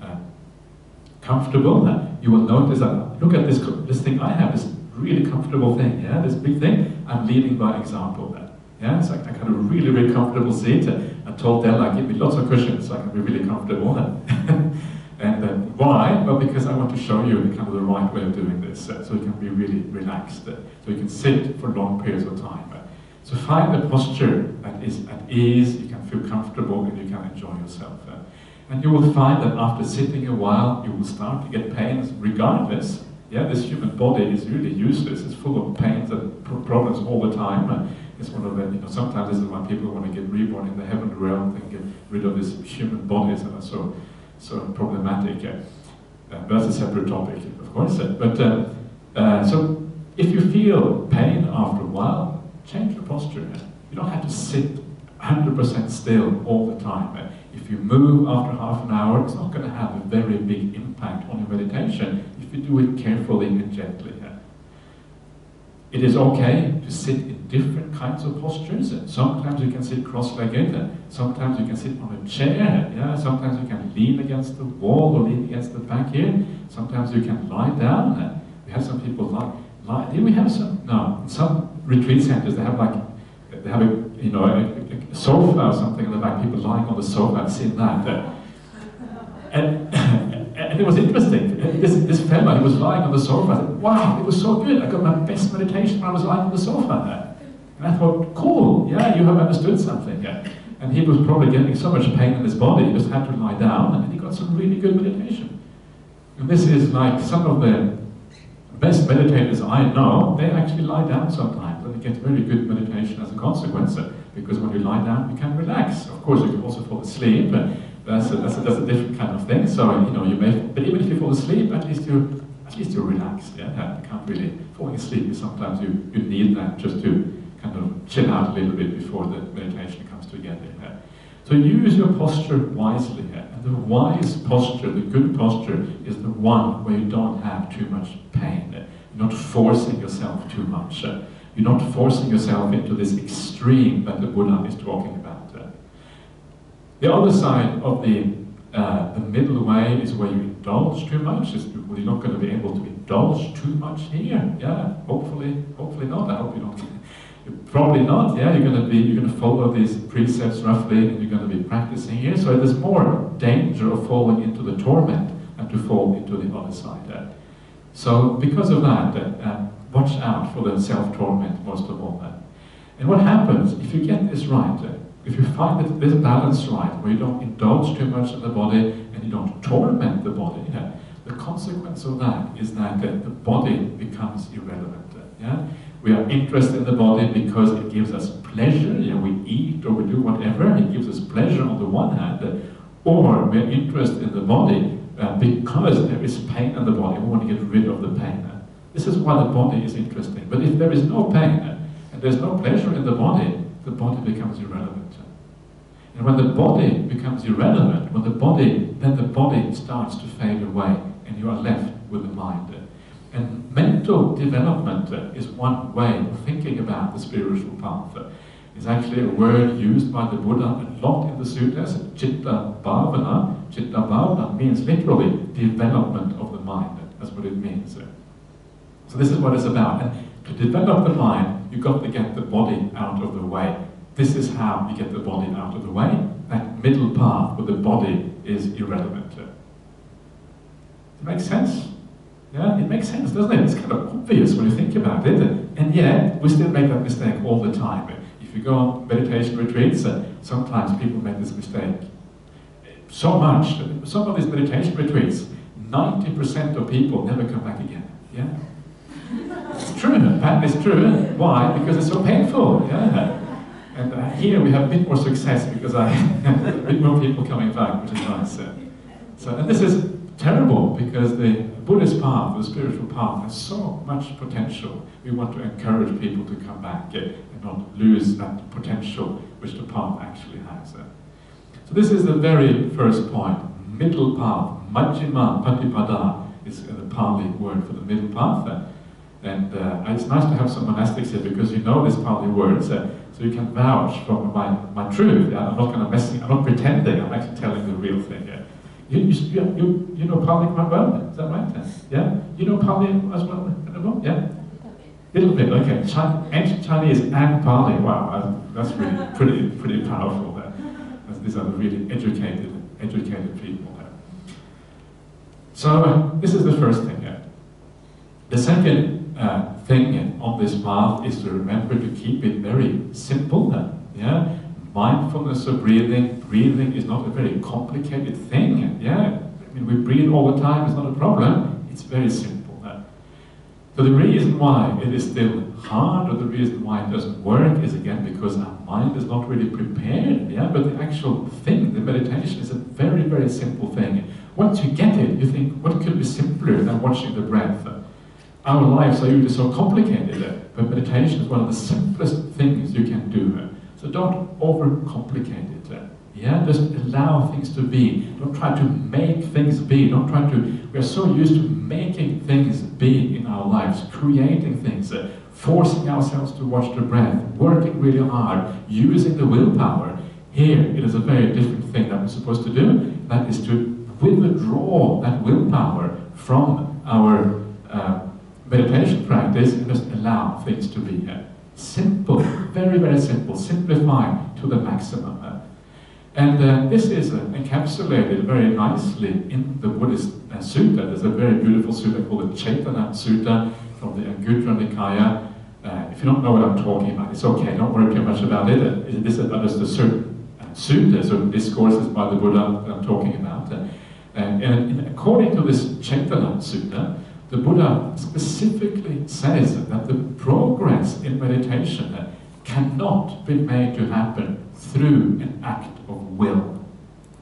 comfortable. Uh, you will notice that, look at this, this thing I have, this really comfortable thing, yeah, this big thing, I'm leading by example. there. Yeah, it's like a kind of really, really comfortable seat. I told Della, give me lots of cushions so I can be really comfortable. and then why? Well, because I want to show you kind of the right way of doing this, so you can be really relaxed, so you can sit for long periods of time. so find a posture that is at ease, you can feel comfortable, and you can enjoy yourself. And you will find that after sitting a while, you will start to get pains regardless Yeah, this human body is really useless. It's full of pains and problems all the time. Uh, it's one of the, you know, sometimes this is why people want to get reborn in the heaven realm and get rid of these human bodies that are so, so problematic. Uh, uh, that's a separate topic, of course. Uh, but uh, uh, so if you feel pain after a while, change your posture. You don't have to sit 100% still all the time. You move after half an hour, it's not going to have a very big impact on your meditation if you do it carefully and gently. It is okay to sit in different kinds of postures. Sometimes you can sit cross-legged, sometimes you can sit on a chair, yeah? sometimes you can lean against the wall or lean against the back here, sometimes you can lie down. We have some people lie, lie did we have some? No, some retreat centers, they have like, have a, you know, a, a sofa or something in the back, people lying on the sofa and sitting that. And, and it was interesting. This, this fellow, he was lying on the sofa. I said, wow, it was so good. I got my best meditation when I was lying on the sofa. And I thought, cool, yeah, you have understood something. And he was probably getting so much pain in his body, he just had to lie down, and he got some really good meditation. And this is like some of the best meditators I know, they actually lie down sometimes, and they get very good meditation as a consequence. Uh, because when you lie down, you can relax. Of course, you can also fall asleep, but that's a, that's a, that's a different kind of thing. So, you know, you may, but even if you fall asleep, at least you at least you're relaxed. Yeah, you can't really falling asleep. Sometimes you, you need that just to kind of chill out a little bit before the meditation comes together. Yeah. So use your posture wisely here. The wise posture, the good posture, is the one where you don't have too much pain. You're not forcing yourself too much. You're not forcing yourself into this extreme that the Buddha is talking about. The other side of the uh, the middle way is where you indulge too much. Is, well, you're not going to be able to indulge too much here. Yeah, hopefully, hopefully not. I hope you don't. Probably not. Yeah, you're going to be you're going to follow these precepts roughly, and you're going to be practicing here. So there's more danger of falling into the torment and to fall into the other side. Uh, so because of that, uh, uh watch out for the self-torment most of all. Uh. and what happens if you get this right? Uh, if you find that this balance right, where you don't indulge too much in the body and you don't torment the body, yeah, the consequence of that is that uh, the body becomes irrelevant. Uh, yeah? We are interested in the body because it gives us pleasure. Yeah, we eat or we do whatever. It gives us pleasure on the one hand, or we're interested in the body uh, because there is pain in the body. We want to get rid of the pain. This is why the body is interesting. But if there is no pain and there's no pleasure in the body, the body becomes irrelevant. And when the body becomes irrelevant, when the body, then the body starts to fade away and you are left with the mind. And mental development is one way of thinking about the spiritual path. It's actually a word used by the Buddha a lot in the sutras. Chitta bhavana. Chitta bhavana means literally development of the mind. That's what it means. So this is what it's about. And to develop the mind, you've got to get the body out of the way. This is how you get the body out of the way. That middle path where the body is irrelevant. Does it make sense? Yeah, it makes sense, doesn't it? It's kind of obvious when you think about it. And yet, we still make that mistake all the time. If you go on meditation retreats, uh, sometimes people make this mistake. So much. Some of these meditation retreats, 90% of people never come back again. Yeah? It's true. That is true. Why? Because it's so painful. Yeah. And uh, here we have a bit more success because I a bit more people coming back, which is nice. Uh, so, and this is terrible because the Buddhist path, the spiritual path, has so much potential. We want to encourage people to come back and not lose that potential which the path actually has. So this is the very first point, middle path, Majjhima Patipada is the Pali word for the middle path. And uh, it's nice to have some monastics here because you know these Pali words. Uh, so you can vouch for my, my truth. I'm not going to mess, I'm not pretending, I'm actually telling the real thing. You, you, you, you know Pali quite well, is that right? Yeah? You know Pali as well? Yeah? Little bit, okay. Ancient Chinese and Pali, wow, that's really pretty, pretty powerful. There. These are the really educated, educated people. There. So this is the first thing. Yeah? The second uh, thing on this path is to remember to keep it very simple. Yeah, mindfulness of breathing. Breathing is not a very complicated thing. Yeah, I mean we breathe all the time. It's not a problem. It's very simple. Uh, so the reason why it is still hard, or the reason why it doesn't work, is again because our mind is not really prepared. Yeah, but the actual thing, the meditation, is a very, very simple thing. Once you get it, you think, what could be simpler than watching the breath? Our lives are usually so complicated, uh, but meditation is one of the simplest things you can do. Uh, So don't overcomplicate it. Yeah, just allow things to be. Don't try to make things be. Don't try to. We are so used to making things be in our lives, creating things, uh, forcing ourselves to watch the breath, working really hard, using the willpower. Here, it is a very different thing that we're supposed to do. That is to withdraw that willpower from our uh, meditation practice and just allow things to be. Uh, simple, very, very simple, simplify to the maximum. And uh, this is uh, encapsulated very nicely in the Buddhist uh, sutta. There's a very beautiful sutta called the Cetana Sutta from the Anguttara Nikaya. Uh, if you don't know what I'm talking about, it's okay, don't worry too much about it. Uh, this is just a certain uh, sutta, certain discourses by the Buddha that I'm talking about. and, and according to this Cetana Sutta, the Buddha specifically says that the progress in meditation cannot be made to happen through an act of will.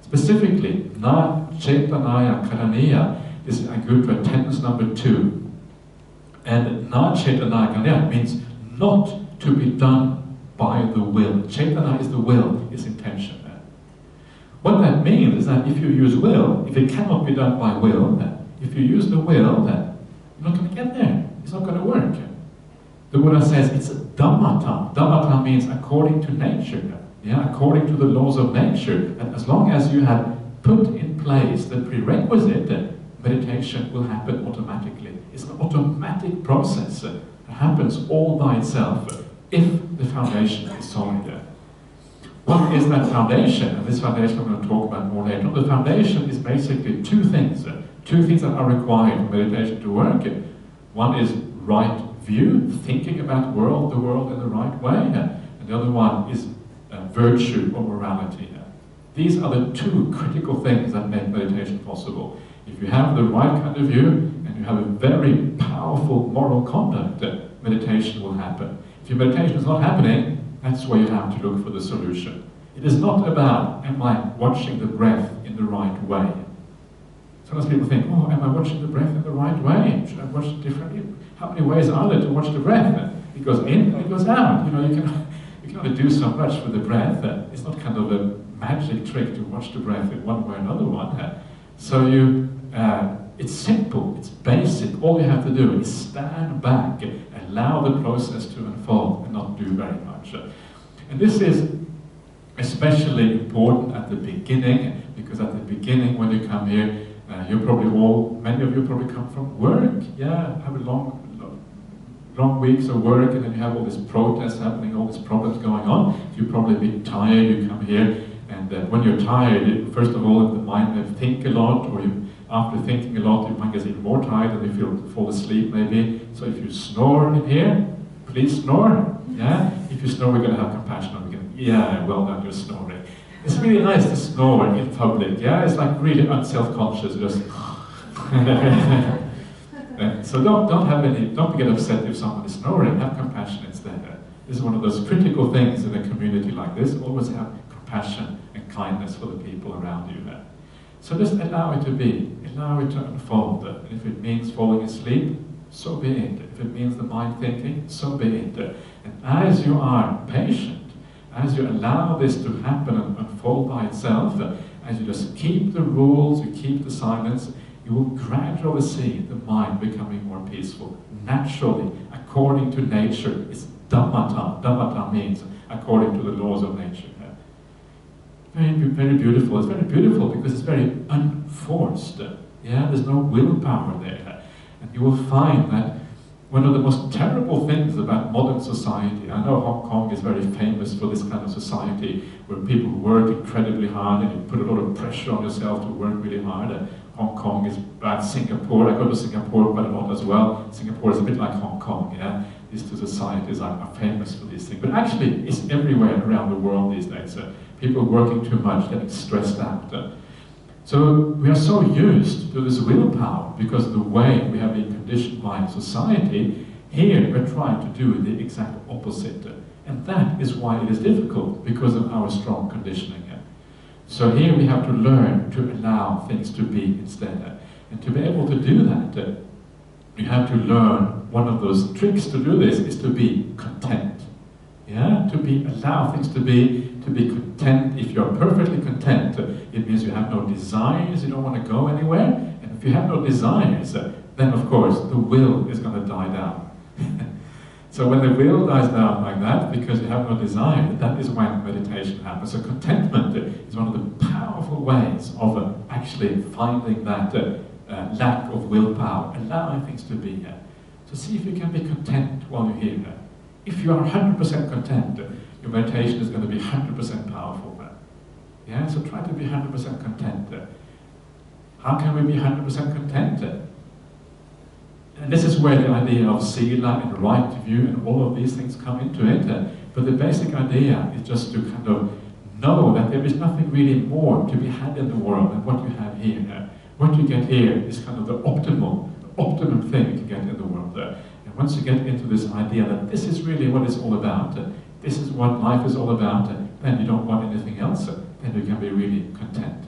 Specifically, na chetanaya karaniya is Anguttara Tens number two. And na chetanaya karaniya means not to be done by the will. Chetana is the will, is intention. What that means is that if you use will, if it cannot be done by will, if you use the will, you're not going to get there. It's not going to work. The Buddha says it's a dhammata. Dhammata means according to nature yeah, according to the laws of nature. And as long as you have put in place the prerequisite, meditation will happen automatically. It's an automatic process that happens all by itself if the foundation is solid. What is that foundation? And this foundation I'm going to talk about more later. The foundation is basically two things. Two things that are required for meditation to work. One is right view, thinking about the world, the world in the right way. And the other one is uh, virtue or morality. These are the two critical things that make meditation possible. If you have the right kind of view and you have a very powerful moral conduct, meditation will happen. If your meditation is not happening, that's where you have to look for the solution. It is not about, am I watching the breath in the right way? Sometimes people think, oh, am I watching the breath in the right way? Should I watch it differently? How many ways are there to watch the breath? It goes in, it goes out. You know, you can you can only do so much with the breath. It's not kind of a magic trick to watch the breath in one way or another one. Uh, so you, uh, it's simple, it's basic. All you have to do is stand back, allow the process to unfold, and not do very much. And this is especially important at the beginning, because at the beginning, when you come here, uh, you probably all, many of you probably come from work, yeah, have a long long weeks of work and then you have all this protest happening, all these problems going on. You probably a bit tired, you come here, and uh, when you're tired, first of all, the mind may think a lot, or you, after thinking a lot, your might get even more tired and you feel fall asleep maybe. So if you snore in here, please snore. Yeah? If you snore, we're going to have compassion on you. Yeah, well done, you're snoring. It's really nice to snore in public. Yeah, it's like really unself-conscious, just. so don't, don't have any, don't get upset if someone is snoring, have compassion instead. This is one of those critical things in a community like this, always have compassion and kindness for the people around you. So just allow it to be, allow it to unfold. And if it means falling asleep, so be it. If it means the mind thinking, so be it. And as you are patient, as you allow this to happen and unfold by itself, as you just keep the rules, you keep the silence, you will gradually see the mind becoming more peaceful, naturally, according to nature. It's dhammata. Dhammata means according to the laws of nature. Very, very beautiful. It's very beautiful because it's very unforced. Yeah, there's no willpower there. And you will find that one of the most terrible things about modern society, I know Hong Kong is very famous for this kind of society where people work incredibly hard and you put a lot of pressure on yourself to work really hard. Hong Kong is bad. Singapore, I go to Singapore quite a lot as well. Singapore is a bit like Hong Kong, yeah? These two societies are, famous for these things. But actually, it's everywhere around the world these days. Uh, people working too much, getting stressed out. Uh, So we are so used to this willpower because the way we have been conditioned by society. Here we're trying to do the exact opposite. And that is why it is difficult, because of our strong conditioning. So here we have to learn to allow things to be instead. And to be able to do that, you have to learn one of those tricks to do this is to be content. Yeah, to be allow things to be to be content. If you're perfectly content, it means you have no desires, you don't want to go anywhere. And if you have no desires, then of course the will is going to die down. so when the will dies down like that, because you have no desire, that is when meditation happens. So contentment is one of the powerful ways of actually finding that uh, uh, lack of willpower, allowing things to be here. So see if you can be content while you're here. If you are 100% content, your meditation is going to be 100% powerful. Yeah, so try to be 100% content. How can we be 100% content? And this is where the idea of sila and right view and all of these things come into it. Eh? But the basic idea is just to kind of know that there is nothing really more to be had in the world than what you have here. Eh? What you get here is kind of the optimal, the optimum thing to get in the world. And once you get into this idea that this is really what it's all about, eh? This is what life is all about, and then you don't want anything else, then you can be really content.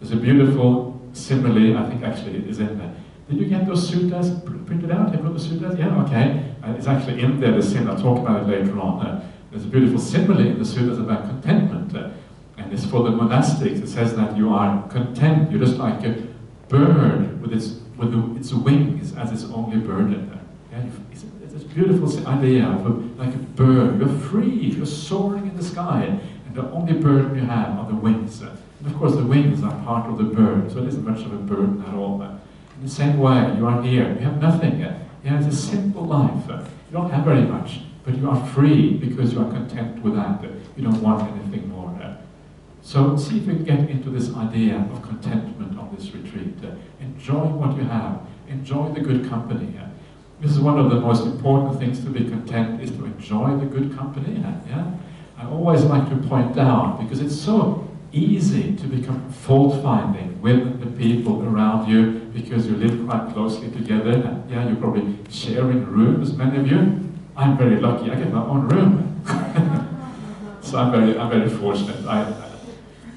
There's a beautiful simile, I think actually it is in there. Did you get those sutras printed out? Have you got the sutras? Yeah, okay. Uh, it's actually in there, the sim. I'll talk about it later on. Uh, there's a beautiful simile in the sutras about contentment. Uh, and it's for the monastics. It says that you are content. You're just like a bird with its, with its wings as its only burden. Yeah, beautiful idea of a, like a bird. You're free. You're soaring in the sky. And the only burden you have are the wings. And of course, the wings are part of the bird, so it isn't much of a burden at all. In the same way, you are here. You have nothing. You have a simple life. You don't have very much, but you are free because you are content with that. You don't want anything more. So see if you can get into this idea of contentment on this retreat. Enjoy what you have. Enjoy the good company. This is one of the most important things to be content, is to enjoy the good company. Uh, yeah? I always like to point out, because it's so easy to become fault-finding with the people around you, because you live quite closely together. And yeah, you're probably sharing rooms, many of you. I'm very lucky, I get my own room. so I'm very, I'm very fortunate. I,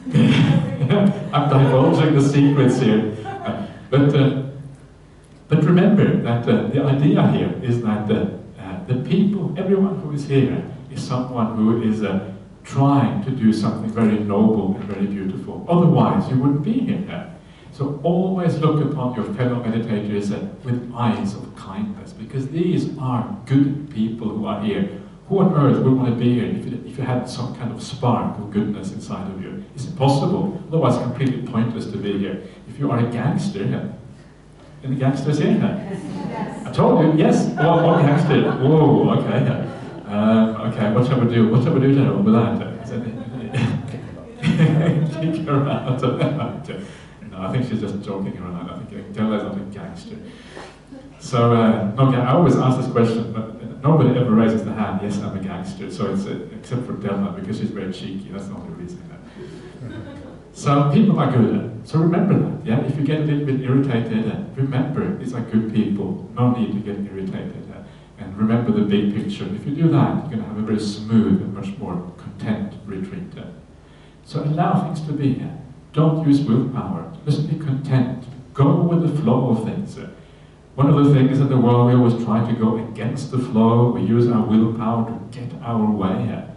I'm divulging the secrets here. but, uh, but remember that uh, the idea here is that uh, the people, everyone who is here, is someone who is uh, trying to do something very noble and very beautiful. Otherwise, you wouldn't be here. So always look upon your fellow meditators uh, with eyes of kindness, because these are good people who are here who on earth would want to be here if you, if you had some kind of spark of goodness inside of you? Is it possible? Otherwise, completely pointless to be here. If you are a gangster, yeah. any gangsters here? Yes. I told you, yes, well, one gangster. Whoa, okay. Um, okay, what shall we do? What shall we do now with that? Kick her out. no, I think she's just joking around. I think is not a gangster. So, uh, I always ask this question, but nobody ever raises the hand, yes, I'm a gangster. So it's, uh, except for Delma, because she's very cheeky, that's the only reason. So people are good. So remember that, yeah? If you get a little bit irritated, remember these are good people. No need to get irritated. And remember the big picture. If you do that, you're going to have a very smooth and much more content retreat. So allow things to be. Don't use willpower. Just be content. Go with the flow of things. One of the things in the world we always try to go against the flow, we use our willpower to get our way.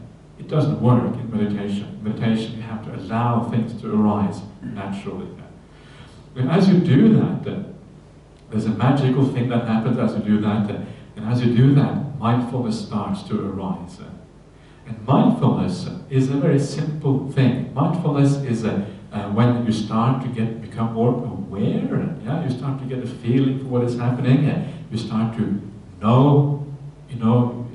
Doesn't work in meditation. Meditation, you have to allow things to arise naturally. And as you do that, there's a magical thing that happens as you do that, and as you do that, mindfulness starts to arise. And mindfulness is a very simple thing. Mindfulness is a, uh, when you start to get become more aware, yeah, you start to get a feeling for what is happening, you start to know, you know,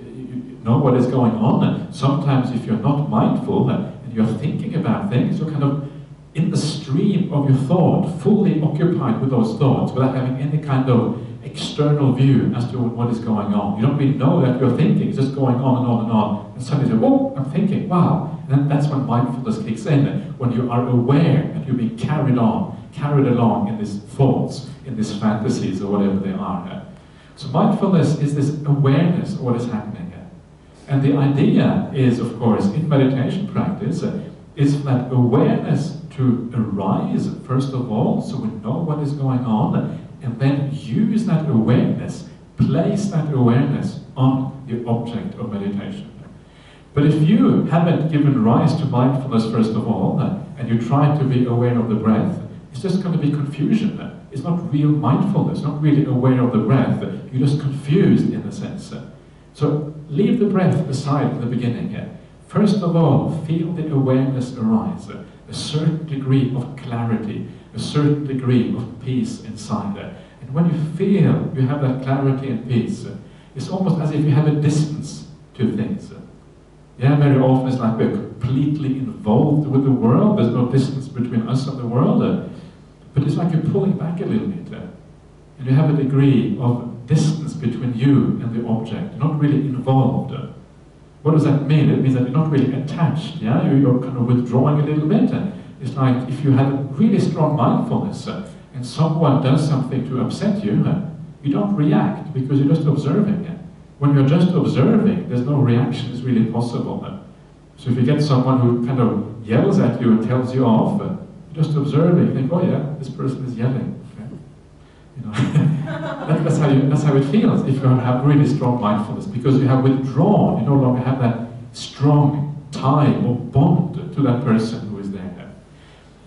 know what is going on. And sometimes, if you're not mindful and you're thinking about things, you're kind of in the stream of your thought, fully occupied with those thoughts, without having any kind of external view as to what is going on. You don't really know that you're thinking, it's just going on and on and on. And suddenly you say, oh, I'm thinking, wow, And that's when mindfulness kicks in, when you are aware that you're being carried on, carried along in these thoughts, in these fantasies, or whatever they are. So mindfulness is this awareness of what is happening. And the idea is, of course, in meditation practice, uh, is that awareness to arise, first of all, so we know what is going on, and then use that awareness, place that awareness on the object of meditation. But if you haven't given rise to mindfulness, first of all, uh, and you try to be aware of the breath, it's just going to be confusion. It's not real mindfulness, not really aware of the breath. You're just confused in a sense. So leave the breath aside at the beginning here. First of all, feel the awareness arise, a certain degree of clarity, a certain degree of peace inside there. And when you feel you have that clarity and peace, it's almost as if you have a distance to things. Yeah, very often it's like we're completely involved with the world. There's no distance between us and the world. But it's like you're pulling back a little bit. And you have a degree of distance between you and the object. You're not really involved. What does that mean? It means that you're not really attached. Yeah, you're kind of withdrawing a little bit. It's like if you have really strong mindfulness and someone does something to upset you, you don't react because you're just observing. When you're just observing, there's no reaction is really possible. So if you get someone who kind of yells at you and tells you off, you're just observing, you think, oh yeah, this person is yelling. You know, that, that's, how you, that's how it feels if you have really strong mindfulness, because you have withdrawn, you no longer have that strong tie or bond to that person who is there.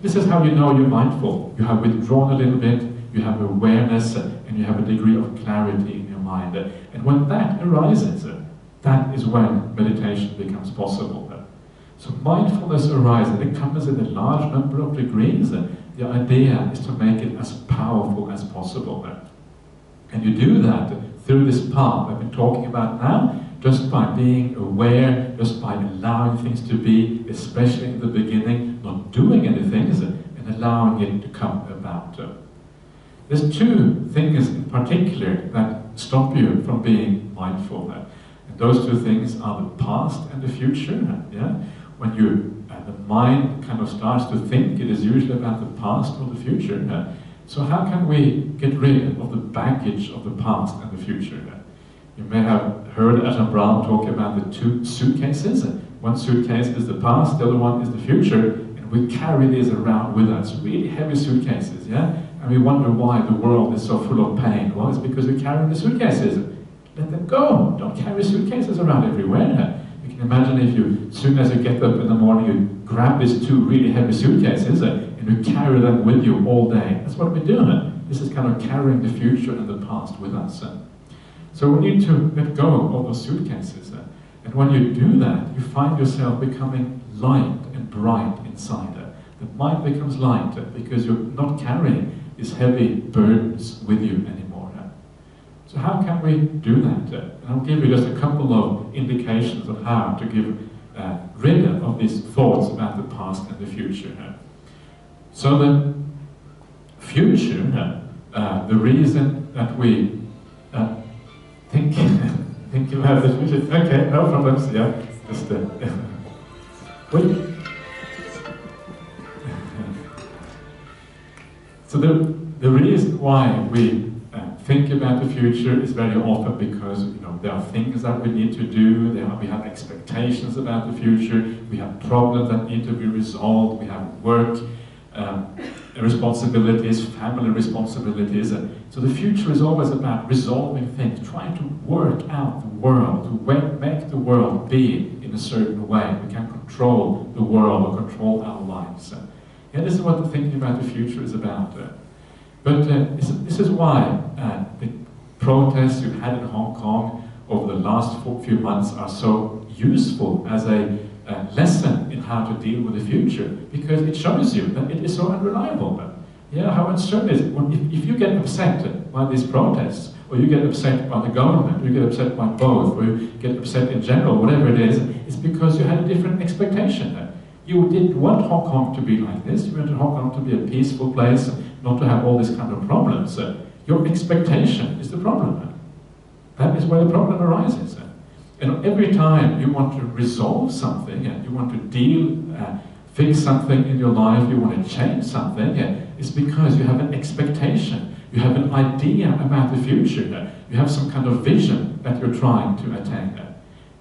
This is how you know you're mindful. You have withdrawn a little bit, you have awareness, and you have a degree of clarity in your mind. And when that arises, that is when meditation becomes possible. So mindfulness arises, it comes in a large number of degrees. The idea is to make it as powerful as possible. And you do that through this path I've been talking about now, just by being aware, just by allowing things to be, especially in the beginning, not doing anything, and allowing it to come about. There's two things in particular that stop you from being mindful. And those two things are the past and the future. Yeah? when you, uh, the mind kind of starts to think, it is usually about the past or the future. Uh, so how can we get rid of the baggage of the past and the future? You may have heard Ajahn Brahm talk about the two suitcases. One suitcase is the past, the other one is the future, and we carry these around with us, really heavy suitcases, yeah? And we wonder why the world is so full of pain. Well, it's because we carry the suitcases. Let them go. Don't carry suitcases around everywhere. You can imagine if you, as soon as you get up in the morning, you grab these two really heavy suitcases you carry them with you all day. That's what we're doing. This is kind of carrying the future and the past with us. Uh. So we need to let go of those suitcases. Uh. And when you do that, you find yourself becoming light and bright inside. Uh. The mind becomes light because you're not carrying these heavy burdens with you anymore. So how can we do that? And I'll give you just a couple of indications of how to give uh, rid of these thoughts about the past and the future. So the future, uh, the reason that we uh, think, think about the future, okay, no problems, yeah, just uh, so the, the reason why we think about the future is very often because you know there are things that we need to do, there are, we have expectations about the future, we have problems that need to be resolved, we have work um, responsibilities, family responsibilities. So the future is always about resolving things, trying to work out the world, to make the world be in a certain way. We can control the world or control our lives. And this is what thinking about the future is about. But uh, this, is why uh, the protests you've had in Hong Kong over the last few months are so useful as a lesson in how to deal with the future, because it shows you that it is so unreliable. But, yeah, how uncertain is it? When, if, if you get upset by these protests, or you get upset by the government, you get upset by both, or you get upset in general, whatever it is, it's because you had a different expectation. You didn't want Hong Kong to be like this. You wanted Hong Kong to be a peaceful place, not to have all these kind of problems. Your expectation is the problem. That is where the problem arises. And every time you want to resolve something, and you want to deal, uh, fix something in your life, you want to change something, yeah, it's because you have an expectation, you have an idea about the future, you have some kind of vision that you're trying to attain.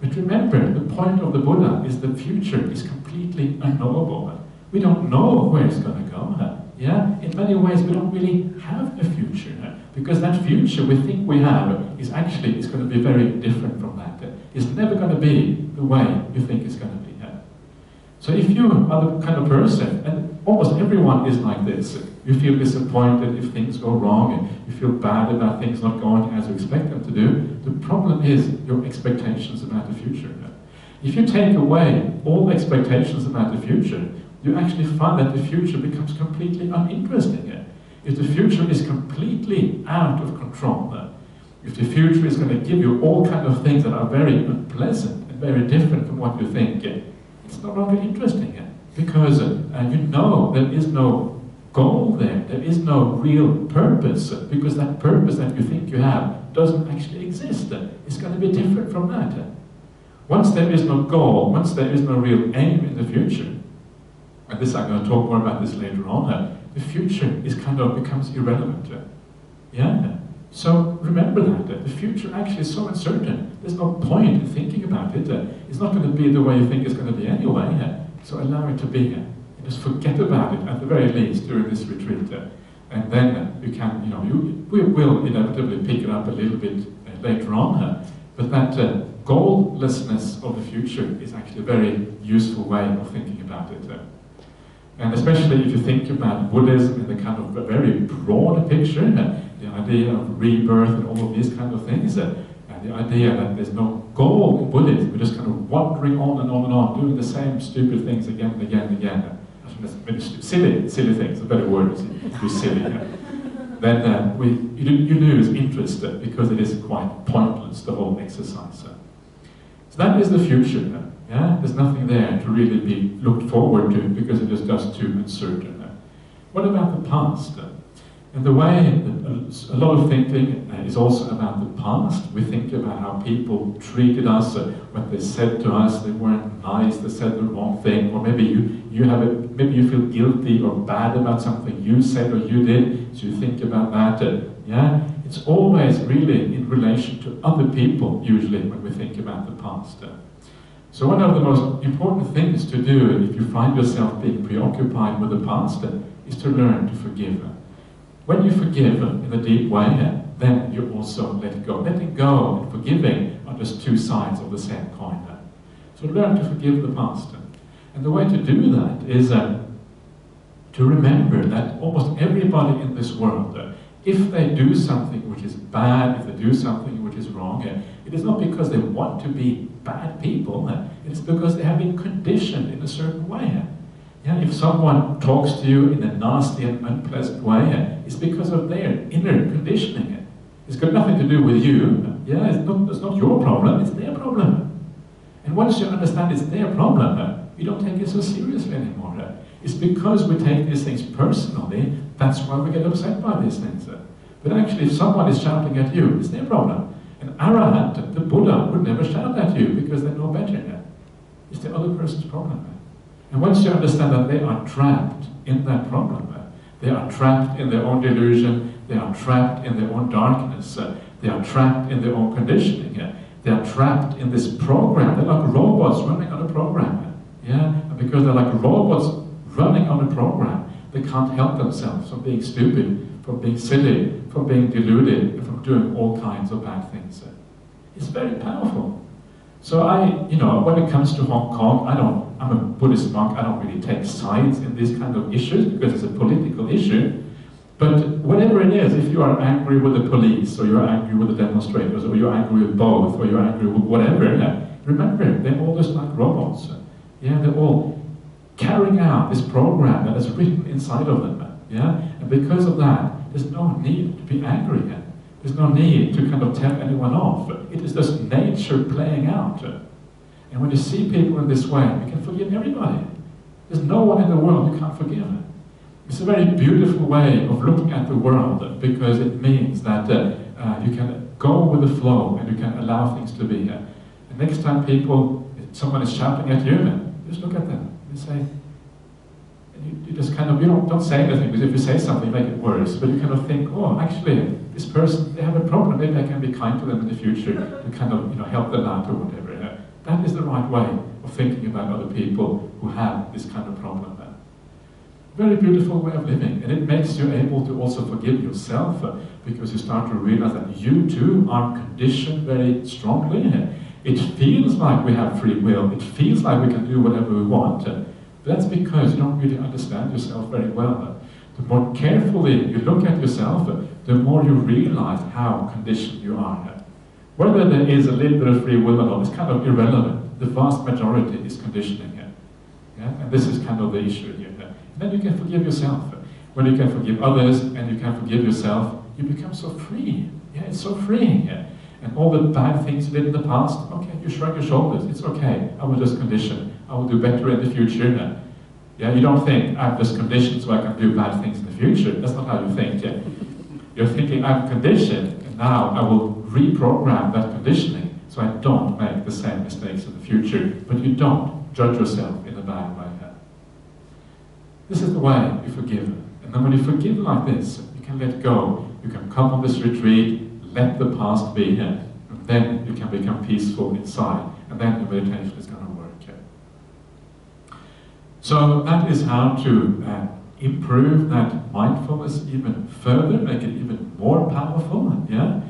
But remember, the point of the Buddha is the future is completely unknowable. We don't know where it's going to go. Yeah? In many ways, we don't really have a future. Because that future we think we have is actually is going to be very different from that. It's never going to be the way you think it's going to be. So if you are the kind of person, and almost everyone is like this, you feel disappointed if things go wrong, and you feel bad about things not going as you expect them to do, the problem is your expectations about the future. If you take away all expectations about the future, you actually find that the future becomes completely uninteresting. If the future is completely out of control, if the future is going to give you all kinds of things that are very unpleasant and very different from what you think, it's no longer interesting because uh, you know there is no goal there, there is no real purpose because that purpose that you think you have doesn't actually exist. It's going to be different from that. Once there is no goal, once there is no real aim in the future, and this I'm going to talk more about this later on, the future is kind of becomes irrelevant. Yeah? So remember that, the future actually is so uncertain. There's no point in thinking about it. Uh, it's not going to be the way you think it's going to be anyway. Uh, so allow it to be. Uh, and just forget about it, at the very least, during this retreat. And then you can, you know, you, we will inevitably pick it up a little bit uh, later on. But that uh, goallessness of the future is actually a very useful way of thinking about it. And especially if you think about Buddhism in the kind of very broad picture, the idea of rebirth and all of these kind of things, uh, and the idea that there's no goal in Buddhism, we're just kind of wandering on and on and on, doing the same stupid things again and again and again. Silly, silly things, a better word is silly. Yeah. Then uh, we, you, you lose interest uh, because it is quite pointless, the whole exercise. Uh. So that is the future. Uh, yeah? There's nothing there to really be looked forward to because it is just too uncertain. What about the past? And the way a lot of thinking is also about the past. We think about how people treated us, uh, what they said to us, they weren't nice, they said the wrong thing, or maybe you, you have a, maybe you feel guilty or bad about something you said or you did, so you think about that. Uh, yeah, it's always really in relation to other people, usually, when we think about the past. Uh. So one of the most important things to do if you find yourself being preoccupied with the past is to learn to forgive. When you forgive in a deep way, then you also let go. Letting go and forgiving are just two sides of the same coin. So learn to forgive the past. And the way to do that is uh, to remember that almost everybody in this world, uh, if they do something which is bad, if they do something which is wrong, uh, it is not because they want to be bad people, uh, it is because they have been conditioned in a certain way. Yeah, if someone talks to you in a nasty and unpleasant way, it's because of their inner conditioning. It's got nothing to do with you. Yeah, it's not, it's not your problem, it's their problem. And once you understand it's their problem, you don't take it so seriously anymore. It's because we take these things personally, that's why we get upset by these things. But actually, if someone is shouting at you, it's their problem. An arahant, the Buddha, would never shout at you because they know better. It's the other person's problem. And once you understand that they are trapped in that problem, uh, they are trapped in their own delusion, they are trapped in their own darkness, uh, they are trapped in their own conditioning, uh, they are trapped in this program. They're like robots running on a program. Yeah? And because they're like robots running on a program, they can't help themselves from being stupid, from being silly, from being deluded, from doing all kinds of bad things. It's very powerful. So I, you know, when it comes to Hong Kong, I don't, I'm a Buddhist monk, I don't really take sides in these kind of issues because it's a political issue. But whatever it is, if you are angry with the police, or you're angry with the demonstrators, or you're angry with both, or you're angry with whatever, yeah, remember, they're all just like robots. Yeah, they're all carrying out this program that is written inside of them. Yeah, and because of that, there's no need to be angry. There's no need to kind of tell anyone off. It is just nature playing out. And when you see people in this way, you can forgive everybody. There's no one in the world you can't forgive. It's a very beautiful way of looking at the world because it means that uh, uh, you can go with the flow and you can allow things to be. And And next time people, someone is shouting at you, just look at them. and say, you, you, just kind of, you don't, don't say anything, because if you say something, you make it worse. But you kind of think, oh, actually, this person, they have a problem. Maybe I can be kind to them in the future to kind of, you know, help them out or whatever. That is the right way of thinking about other people who have this kind of problem. Very beautiful way of living, and it makes you able to also forgive yourself uh, because you start to realize that you too are conditioned very strongly. It feels like we have free will, it feels like we can do whatever we want. That's because you don't really understand yourself very well. The more carefully you look at yourself, the more you realize how conditioned you are. Whether there is a little bit of free will or not is kind of irrelevant. The vast majority is conditioning here. Yeah? And this is kind of the issue here. Then you can forgive yourself. When you can forgive others and you can forgive yourself, you become so free. Yeah, it's so freeing. Yeah? And all the bad things you did in the past, okay, you shrug your shoulders. It's okay. I will just condition. I will do better in the future. Yeah, you don't think I'm just conditioned so I can do bad things in the future. That's not how you think. Yeah? You're thinking I'm conditioned, and now I will reprogram that conditioning so I don't make the same mistakes in the future. But you don't judge yourself in a bad way. This is the way you forgive. And then when you forgive like this, you can let go. You can come on this retreat, let the past be here, and then you can become peaceful inside. And then the meditation is going to work. So that is how to uh, improve that mindfulness even further, make it even more powerful. Yeah?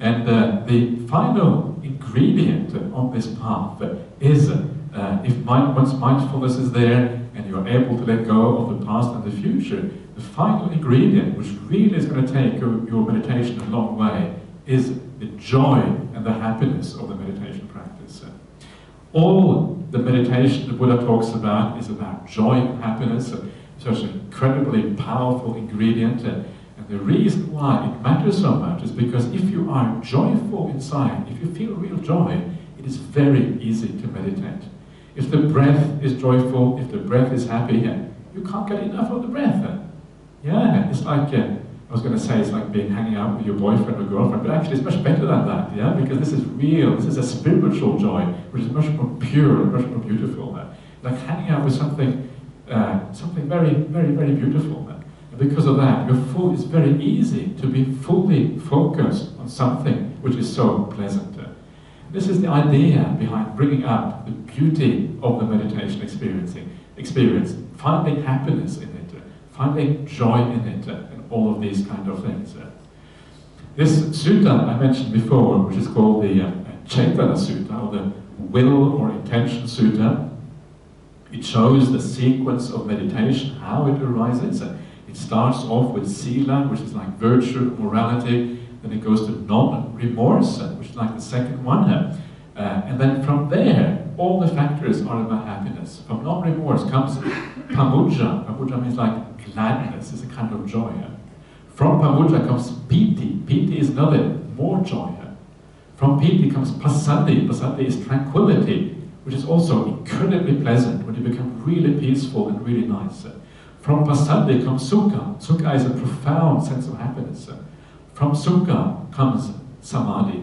And uh, the final ingredient on this path is uh, if mind, once mindfulness is there, and you're able to let go of the past and the future, the final ingredient, which really is going to take your, meditation a long way, is the joy and the happiness of the meditation practice. All the meditation the Buddha talks about is about joy and happiness, such an incredibly powerful ingredient. The reason why it matters so much is because if you are joyful inside, if you feel real joy, it is very easy to meditate. If the breath is joyful, if the breath is happy, you can't get enough of the breath. Yeah, it's like, uh, I was going to say it's like being hanging out with your boyfriend or girlfriend, but actually it's much better than that, yeah? Because this is real, this is a spiritual joy, which is much more pure much more beautiful. Like hanging out with something, uh, something very, very, very beautiful. Because of that, you're full, it's very easy to be fully focused on something which is so pleasant. This is the idea behind bringing up the beauty of the meditation experiencing, experience, finding happiness in it, finding joy in it, and all of these kind of things. This sutta I mentioned before, which is called the uh, Sutta, or the Will or Intention Sutta, it shows the sequence of meditation, how it arises. Starts off with sila, which is like virtue, morality, then it goes to non-remorse, which is like the second one. Uh, and then from there, all the factors are about happiness. From non-remorse comes pamojja. Pamojja means like gladness, it's a kind of joy. From pamojja comes piti. Piti is another, more joy. From piti comes passaddhi. Passaddhi is tranquility, which is also incredibly pleasant when you become really peaceful and really nice. From passaddhi comes sukha. Sukha is a profound sense of happiness. From Sukha comes Samadhi.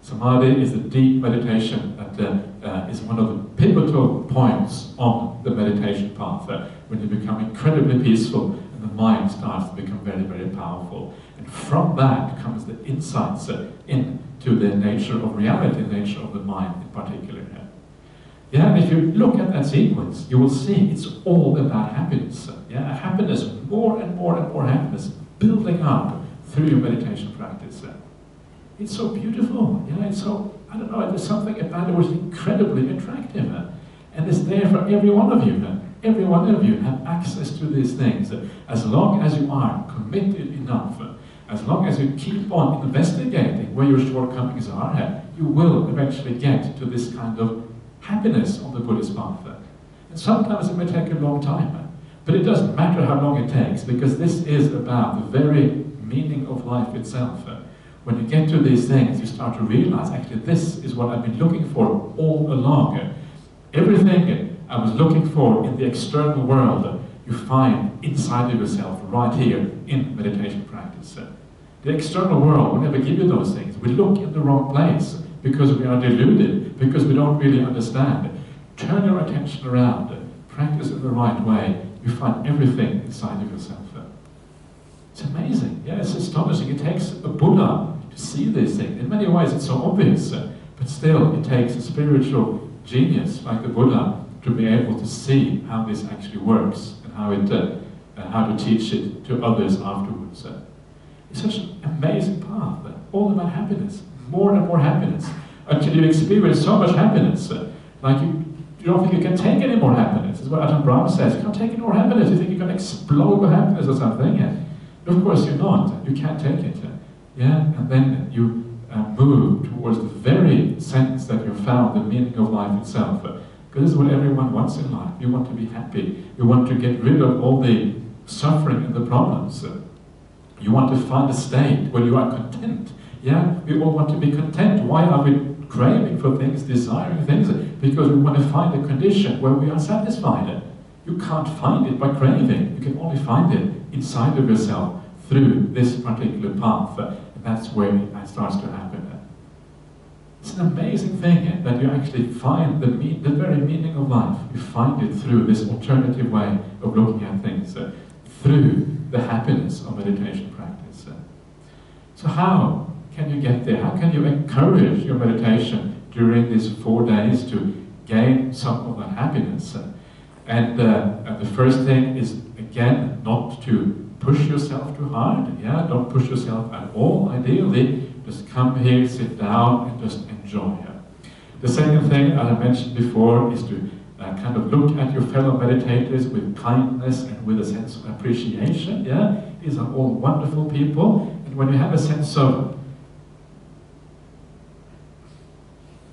Samadhi is a deep meditation that uh, uh, is one of the pivotal points on the meditation path, uh, when you become incredibly peaceful and the mind starts to become very, very powerful. And from that comes the insights into the nature of reality, the nature of the mind in particular. Yeah, if you look at that sequence, you will see it's all about happiness. Yeah, happiness, more and more and more happiness, building up through your meditation practice. It's so beautiful, know, it's so, I don't know, there's something about it is incredibly attractive. Uh, and it's there for every one of you. Uh, every one of you have access to these things. As long as you are committed enough, as long as you keep on investigating where your shortcomings are, uh, you will eventually get to this kind of happiness on the Buddhist path. And sometimes it may take a long time, eh? but it doesn't matter how long it takes, because this is about the very meaning of life itself. Uh, when you get to these things, you start to realize, actually, this is what I've been looking for all along. Uh, everything I was looking for in the external world, you find inside of yourself, right here, in meditation practice. The external world will never give you those things. We look in the wrong place. because we are deluded, because we don't really understand. Turn your attention around, practice it the right way, you find everything inside of yourself. It's amazing. Yeah, it's astonishing. It takes a Buddha to see these things. In many ways, it's so obvious, but still, it takes a spiritual genius like the Buddha to be able to see how this actually works and how it, uh, uh, how to teach it to others afterwards. It's such an amazing path, all about happiness, more and more happiness, until you experience so much happiness, uh, like you, you don't think you can take any more happiness. That's what Ajahn Brahm says. You can't take any more happiness. You think going to explode with happiness or something. Yeah? Of course you're not. You can't take it. Yeah, and then you uh, move towards the very sense that you've found the meaning of life itself. Because this is what everyone wants in life. You want to be happy. You want to get rid of all the suffering and the problems. You want to find a state where you are content. Yeah, we all want to be content. Why are we craving for things, desiring things? Because we want to find a condition where we are satisfied. You can't find it by craving. You can only find it inside of yourself through this particular path. That's where it starts to happen. It's an amazing thing that you actually find the, the very meaning of life. You find it through this alternative way of looking at things, through the happiness of meditation practice. So how can you get there? How can you encourage your meditation during these four days to gain some of that happiness? And, uh, and the first thing is, again, not to push yourself too hard. Yeah, don't push yourself at all, ideally. Just come here, sit down, and just enjoy. The second thing, as I mentioned before, is to uh, kind of look at your fellow meditators with kindness and with a sense of appreciation. Yeah, these are all wonderful people, and when you have a sense of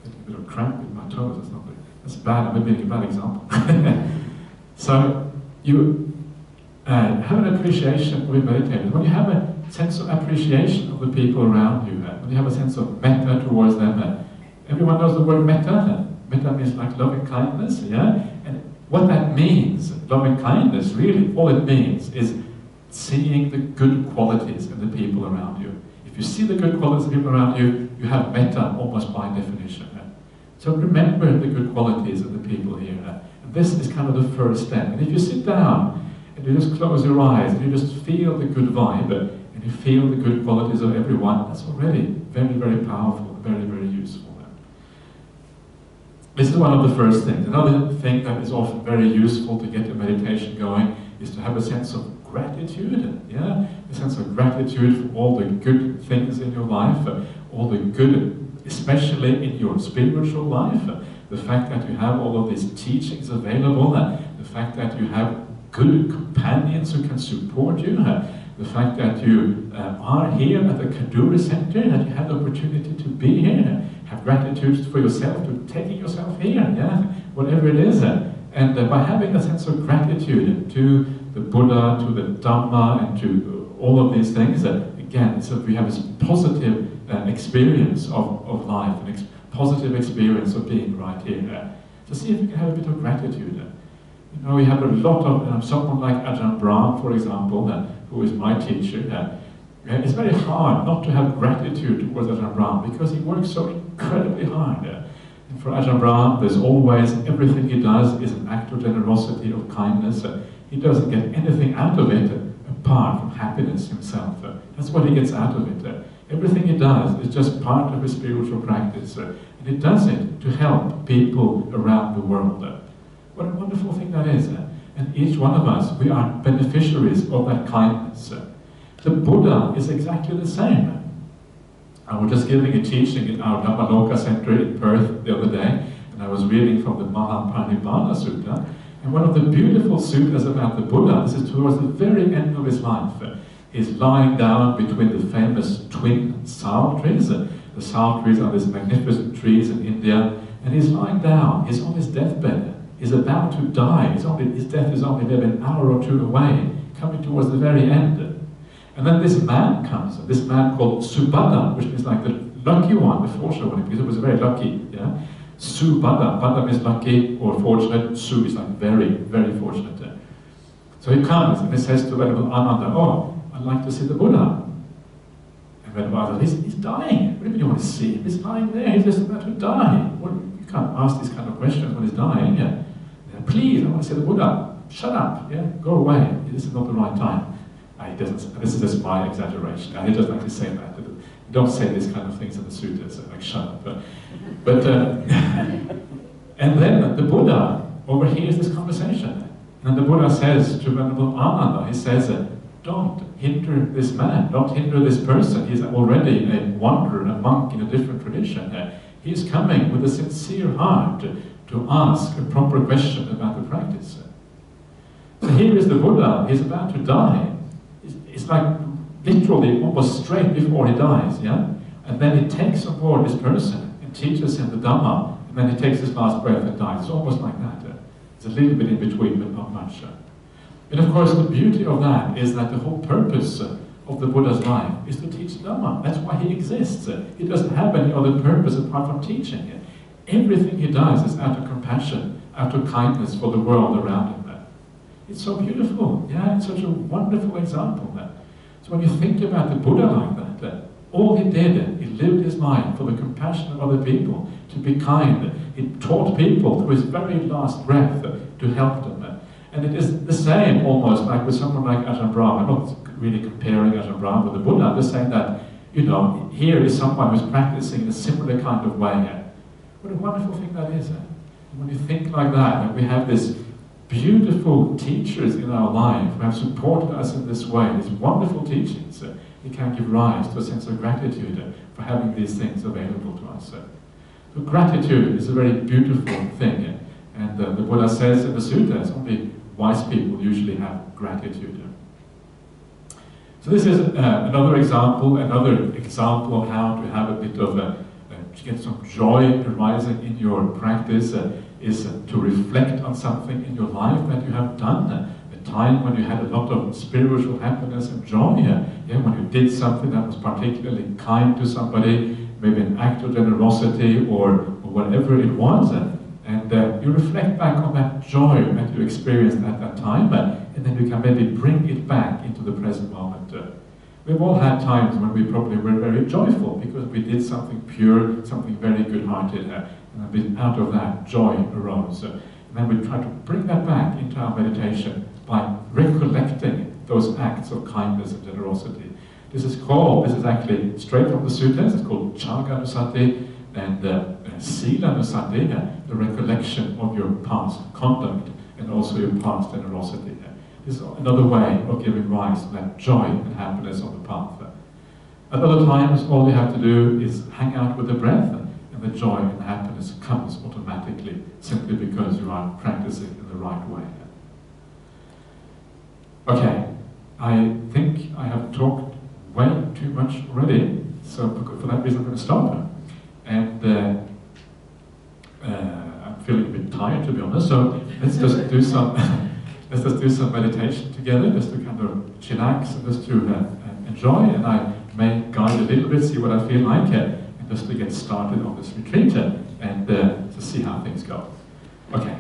a bit of cramp in my toes, that's not good. that's bad. I'm maybe a bad example. so you uh, have an appreciation of your meditators. When you have a sense of appreciation of the people around you, uh, when you have a sense of metta towards them, uh, everyone knows the word metta. Metta means like loving kindness, yeah? And what that means, loving kindness, really, all it means is seeing the good qualities in the people around you. If you see the good qualities of people around you, you have metta almost by definition. So remember the good qualities of the people here. This is kind of the first step. And if you sit down and you just close your eyes and you just feel the good vibe and you feel the good qualities of everyone, that's already very, very powerful, very, very useful. This is one of the first things. Another thing that is often very useful to get your meditation going is to have a sense of gratitude. Yeah, a sense of gratitude for all the good things in your life, all the good, especially in your spiritual life. The fact that you have all of these teachings available, the fact that you have good companions who can support you, the fact that you uh, are here at the Kadoorie Center, that you have the opportunity to be here, have gratitude for yourself, to taking yourself here, yeah, whatever it is. And uh, by having a sense of gratitude to the Buddha, to the Dhamma, and to all of these things, uh, again, so we have this positive uh, experience of, of life, an ex positive experience of being right here. So see if you can have a bit of gratitude. You know, we have a lot of, uh, someone like Ajahn Brahm, for example, uh, who is my teacher, uh, it's very hard not to have gratitude towards Ajahn Brahm because he works so incredibly hard. And for Ajahn Brahm, there's always, everything he does is an act of generosity, of kindness. He doesn't get anything out of it apart from happiness himself. That's what he gets out of it. Everything he does is just part of his spiritual practice. And he does it to help people around the world. What a wonderful thing that is. And each one of us, we are beneficiaries of that kindness. The Buddha is exactly the same. I was just giving a teaching in our Dhammaloka Center in Perth the other day, and I was reading from the Mahaparinibbana Sutta. And one of the beautiful suttas about the Buddha, this is towards the very end of his life, is lying down between the famous twin sal trees. The sal trees are these magnificent trees in India, and he's lying down, he's on his deathbed, he's about to die, only, his death is only maybe an hour or two away, coming towards the very end. And then this man comes, this man called Subhadda, which means like the lucky one, the fortunate one, because he was very lucky. Yeah? Subhadda, Bhadda means lucky or fortunate, Su is like very, very fortunate. So he comes and he says to Venerable Ananda, Oh, I'd like to see the Buddha. And it. He's, he's dying. What do you mean you want to see him? He's lying there. He's just about to die. Well, you can't ask these kind of questions when he's dying. Yeah. yeah please, I want to see the Buddha. Shut up. Yeah. Go away. This is not the right time. Doesn't. This is just my exaggeration. He doesn't actually say that. Don't say these kind of things in the sutras. Like shut up. But, but uh, and then the Buddha overhears this conversation. And the Buddha says to Venerable Ananda, he says, don't hinder this man, don't hinder this person. He's already a wanderer, a monk in a different tradition. Uh, he's coming with a sincere heart to ask a proper question about the practice. So here is the Buddha, he's about to die. It's, like literally almost straight before he dies, yeah? And then he takes on this person and teaches him the Dhamma, and then he takes his last breath and dies. It's almost like that. It's a little bit in between, but not much. And of course, the beauty of that is that the whole purpose uh, of the Buddha's life is to teach Dhamma. That's why he exists. Uh, he doesn't have any other purpose apart from teaching it. Everything he does is out of compassion, out of kindness for the world around him. Uh, it's so beautiful. Yeah, it's such a wonderful example. So when you think about the Buddha like that, all he did, he lived his life for the compassion of other people, to be kind. He taught people through his very last breath to help them. And it is the same almost like with someone like Ajahn Brahm. I'm not really comparing Ajahn Brahm with the Buddha. I'm just saying that, you know, here is someone who's practicing in a similar kind of way. What a wonderful thing that is. When you think like that, and we have this beautiful teachers in our life who have supported us in this way, these wonderful teachings, uh, it can give rise to a sense of gratitude uh, for having these things available to us. Uh. So gratitude is a very beautiful thing. And uh, the Buddha says in the sutras, only wise people usually have gratitude. So this is uh, another example, another example of how to have a bit of a, uh, to get some joy arising in your practice uh, is to reflect on something in your life that you have done, uh, a time when you had a lot of spiritual happiness and joy, yeah, when you did something that was particularly kind to somebody, maybe an act of generosity or, or whatever it was, and uh, you reflect back on that joy that you experienced at that time, and then you can maybe bring it back into the present moment. Uh, we've all had times when we probably were very joyful because we did something pure, something very good-hearted. Uh, and a bit out of that, joy arose. And then we try to bring that back into our meditation by recollecting those acts of kindness and generosity. This is called, this is actually straight from the sutras, it's called Caganussati and Silanussati, uh, the recollection of your past conduct and also your past generosity. This is another way of giving rise to that joy and happiness on the path. At other times, all you have to do is hang out with the breath and the joy and happiness comes automatically simply because you are practicing in the right way. Okay, I think I have talked way too much already, so for that reason I'm going to stop. And uh, I'm feeling a bit tired to be honest, so let's just do some let's just do some meditation together, just to kind of chillax and just to uh, enjoy. And I may guide a little bit, see what I feel like. Uh, just to get started on this retreat and uh, to see how things go. Okay.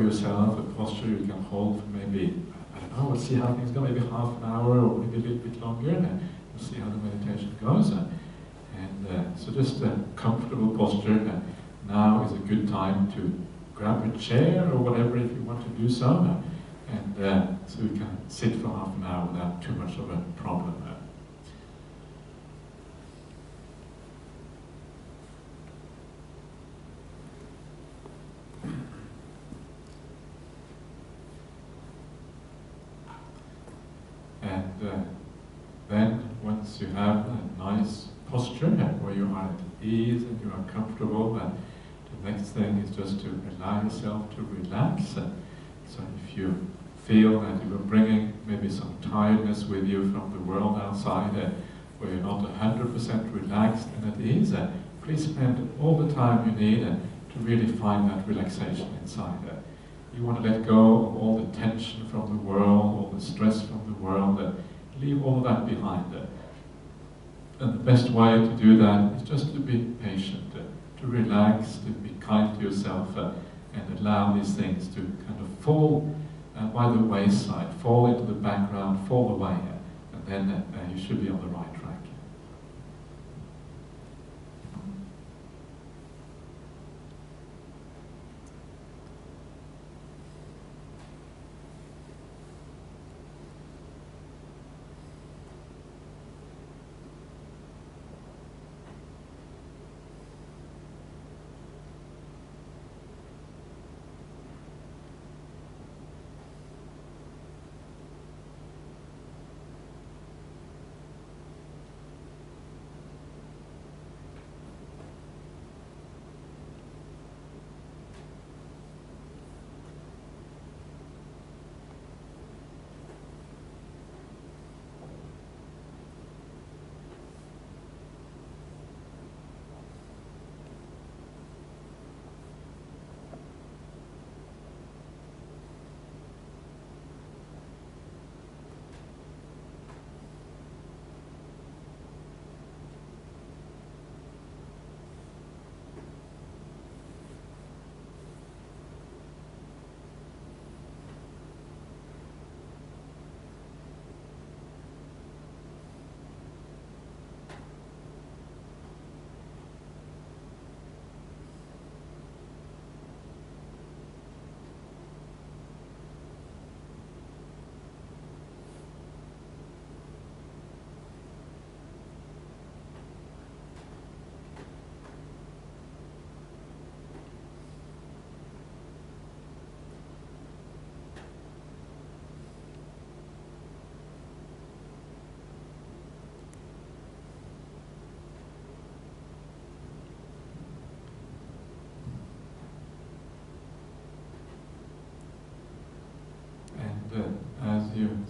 Yourself, a posture you can hold for maybe, I don't know, we'll see how things go, maybe half an hour or maybe a little bit longer, and we'll see how the meditation goes. And uh, so just a comfortable posture. Now is a good time to grab a chair or whatever if you want to do so. And uh, so you can sit for half an hour without too much of a problem. nice posture where you are at ease and comfortable. And the next thing is just to allow yourself to relax. So if you feel that you are bringing maybe some tiredness with you from the world outside, uh, where you're not 100% relaxed and at ease, uh, please spend all the time you need uh, to really find that relaxation inside. Uh. You want to let go of all the tension from the world, all the stress from the world, uh, leave all that behind. Uh. And the best way to do that is just to be patient, to relax, to be kind to yourself, uh, and allow these things to kind of fall uh, by the wayside, fall into the background, fall away, and then uh, you should be on the right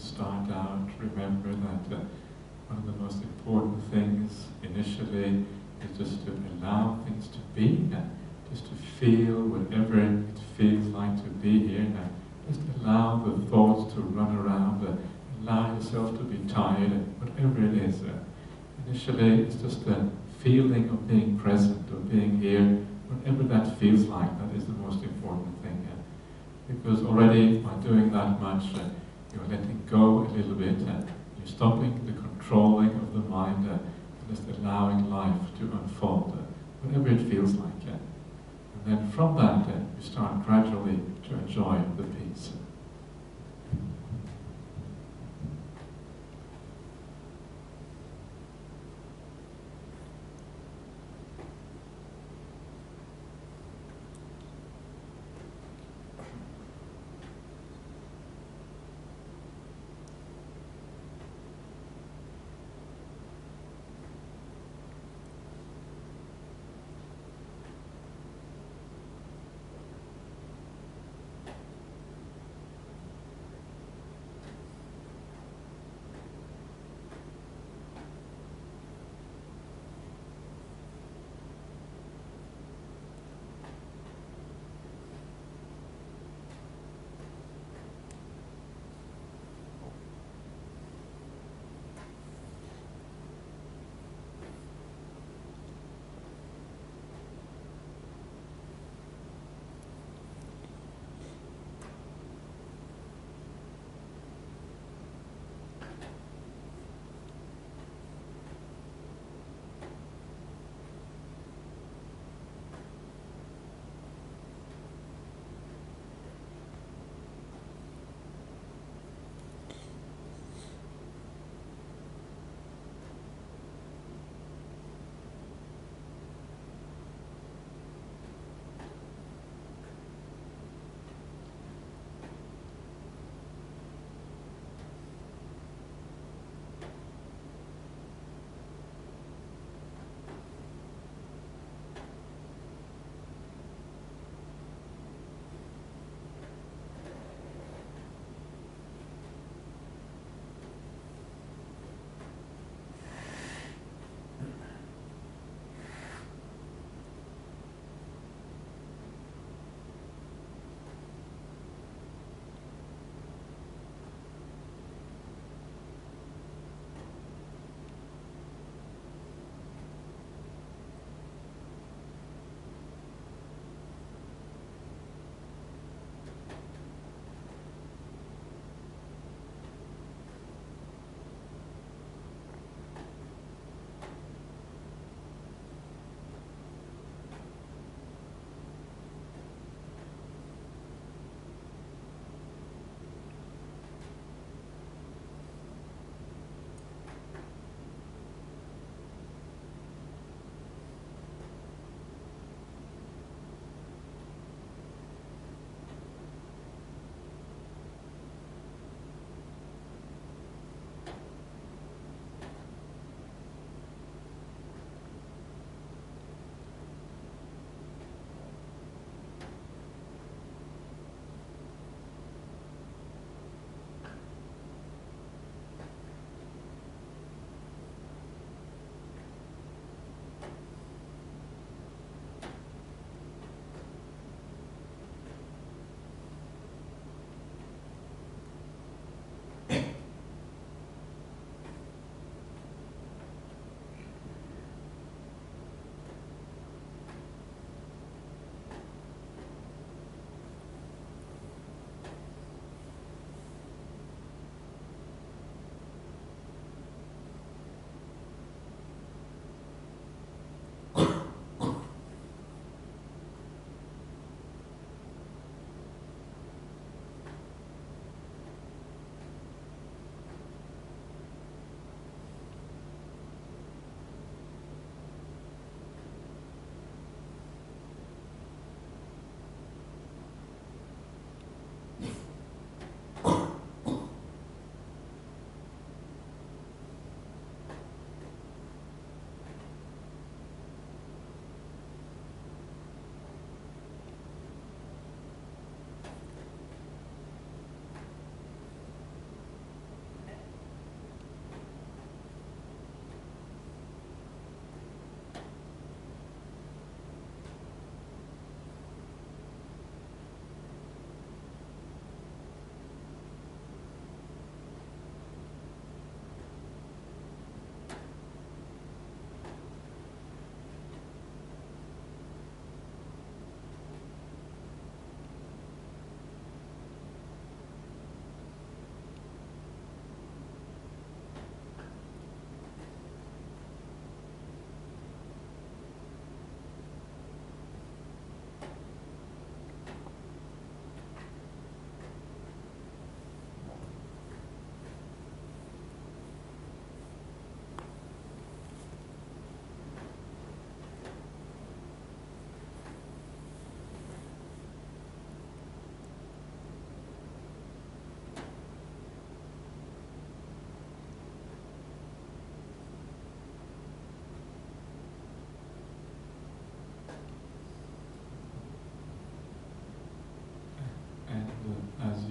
start out, remember that uh, one of the most important things initially is just to allow things to be, uh, just to feel whatever it feels like to be here. Uh, just allow the thoughts to run around, uh, allow yourself to be tired, whatever it is. Uh, initially, it's just a feeling of being present, of being here, whatever that feels like, that is the most important thing. because already by doing that much, uh, you're letting go a little bit and you're stopping the controlling of the mind and just allowing life to unfold, uh, whatever it feels like. And then from that, uh, you start gradually to enjoy the peace.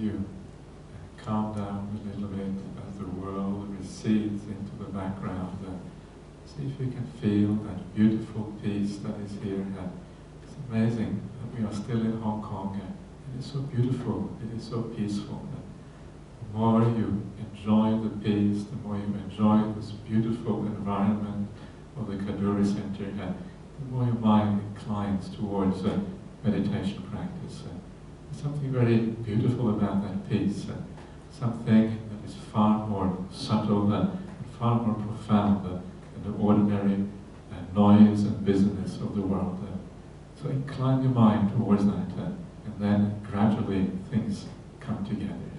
You calm down a little bit as the world recedes into the background. Uh, see if you can feel that beautiful peace that is here. It's amazing that we are still in Hong Kong. It is so beautiful, it is so peaceful. the more you enjoy the peace, the more you enjoy this beautiful environment of the Kadoorie Center, uh, the more your mind inclines towards uh, meditation practice. Uh, something very beautiful about that piece, Uh, something that is far more subtle and far more profound than the ordinary uh, noise and busyness of the world. Uh, so incline your mind towards that, uh, and then gradually things come together.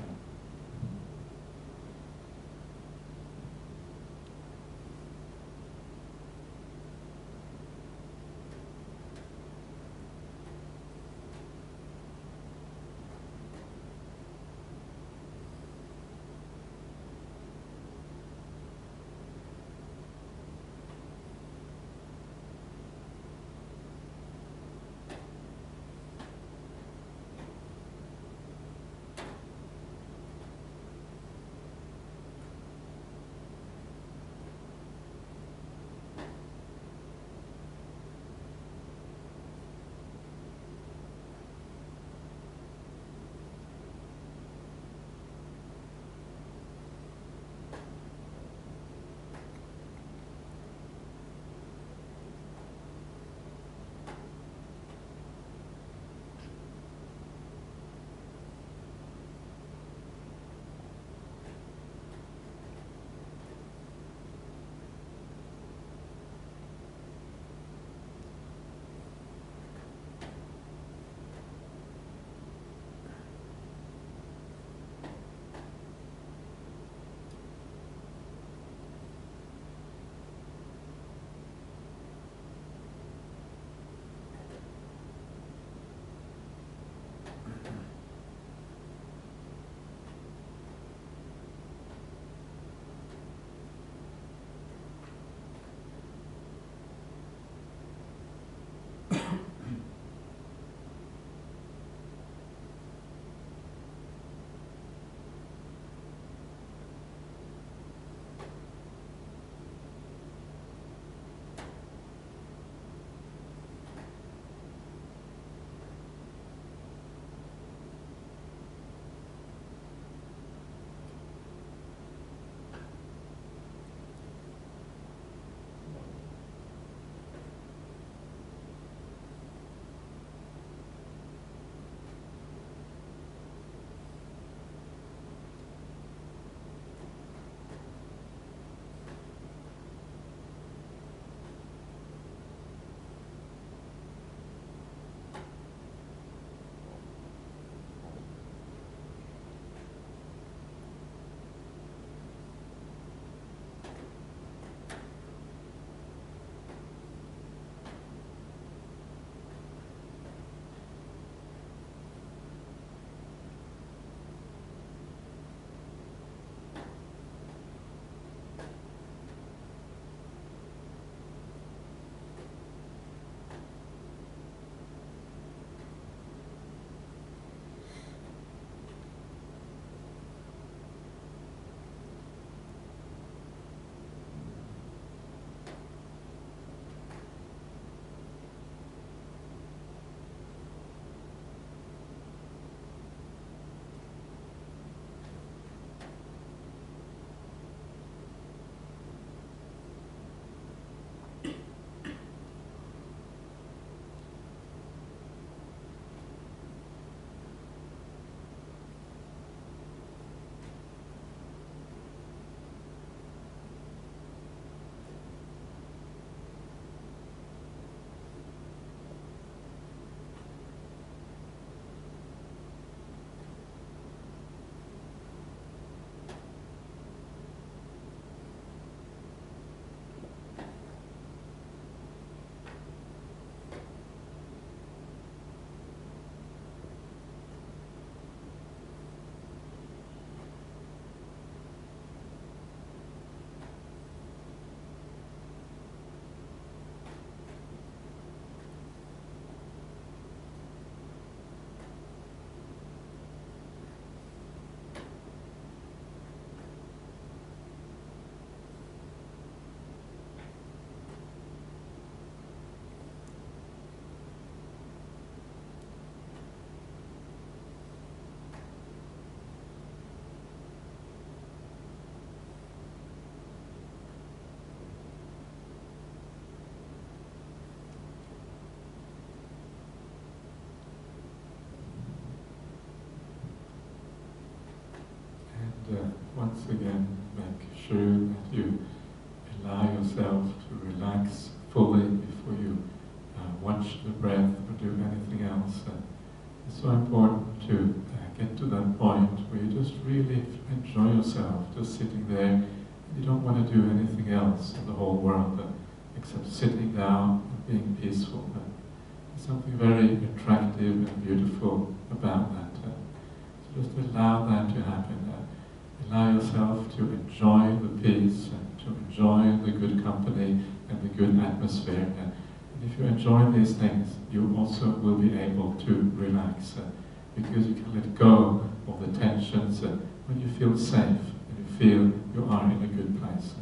Once again make sure that you allow yourself to relax fully before you uh, watch the breath or do anything else. And it's so important to uh, get to that point where you just really enjoy yourself, just sitting there. You don't want to do anything else in the whole world except sitting down and being peaceful. There's something very attractive and beautiful about that. Uh, so just allow that to happen. Allow yourself to enjoy the peace and to enjoy the good company and the good atmosphere. And, and if you enjoy these things, you also will be able to relax uh, because you can let go of the tensions uh, when you feel safe and you feel you are in a good place.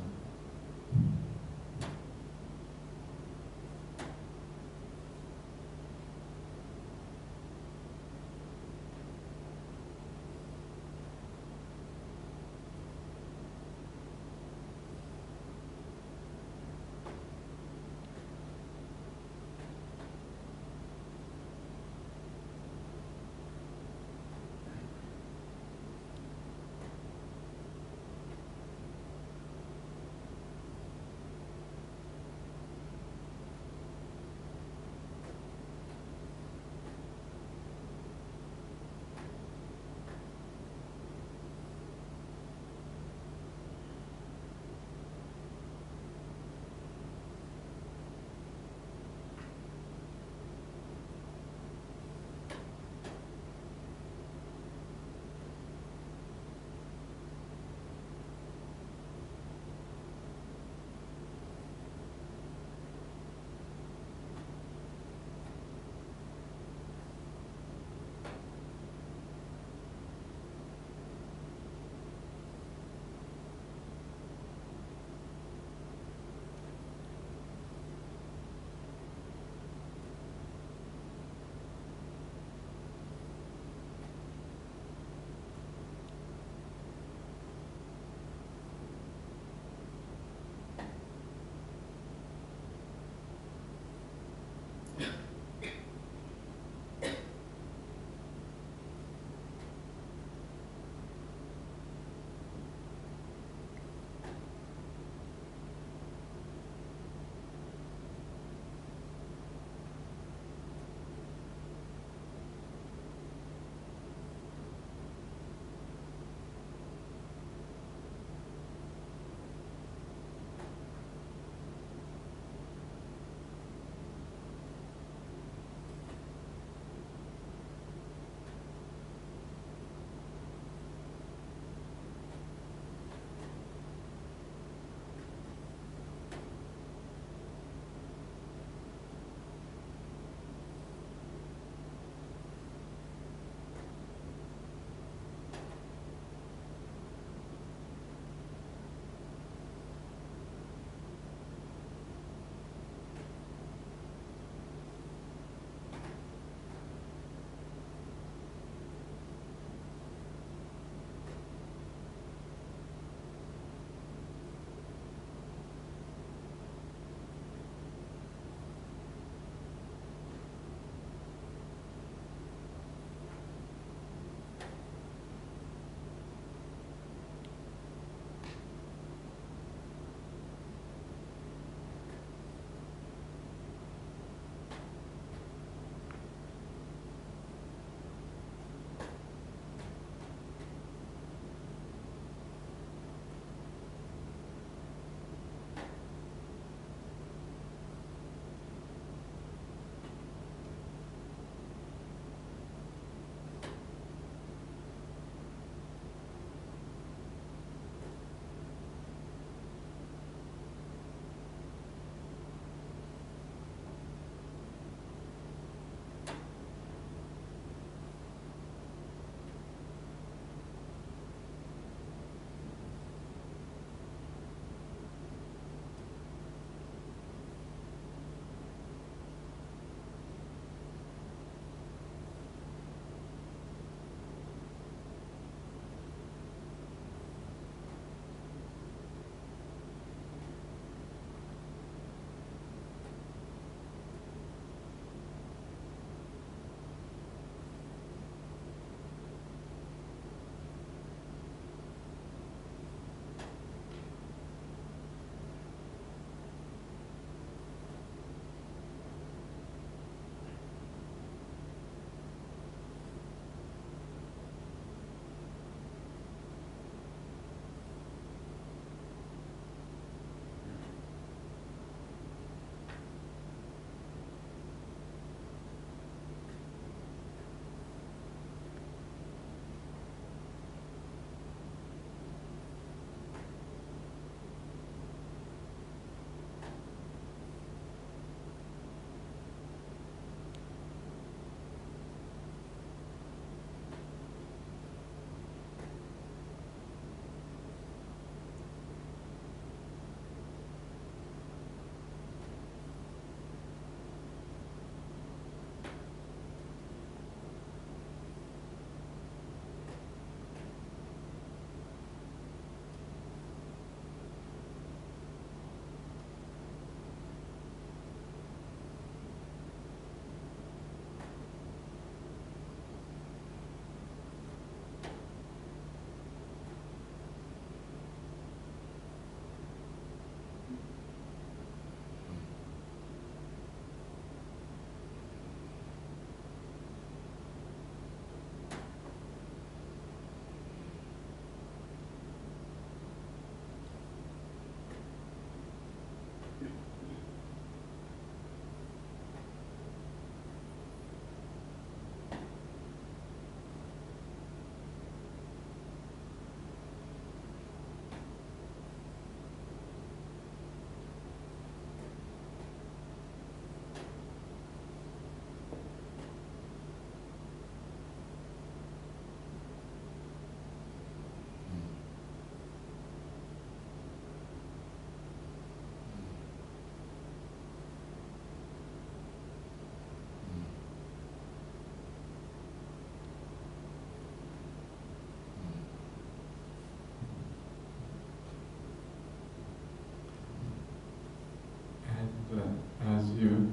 You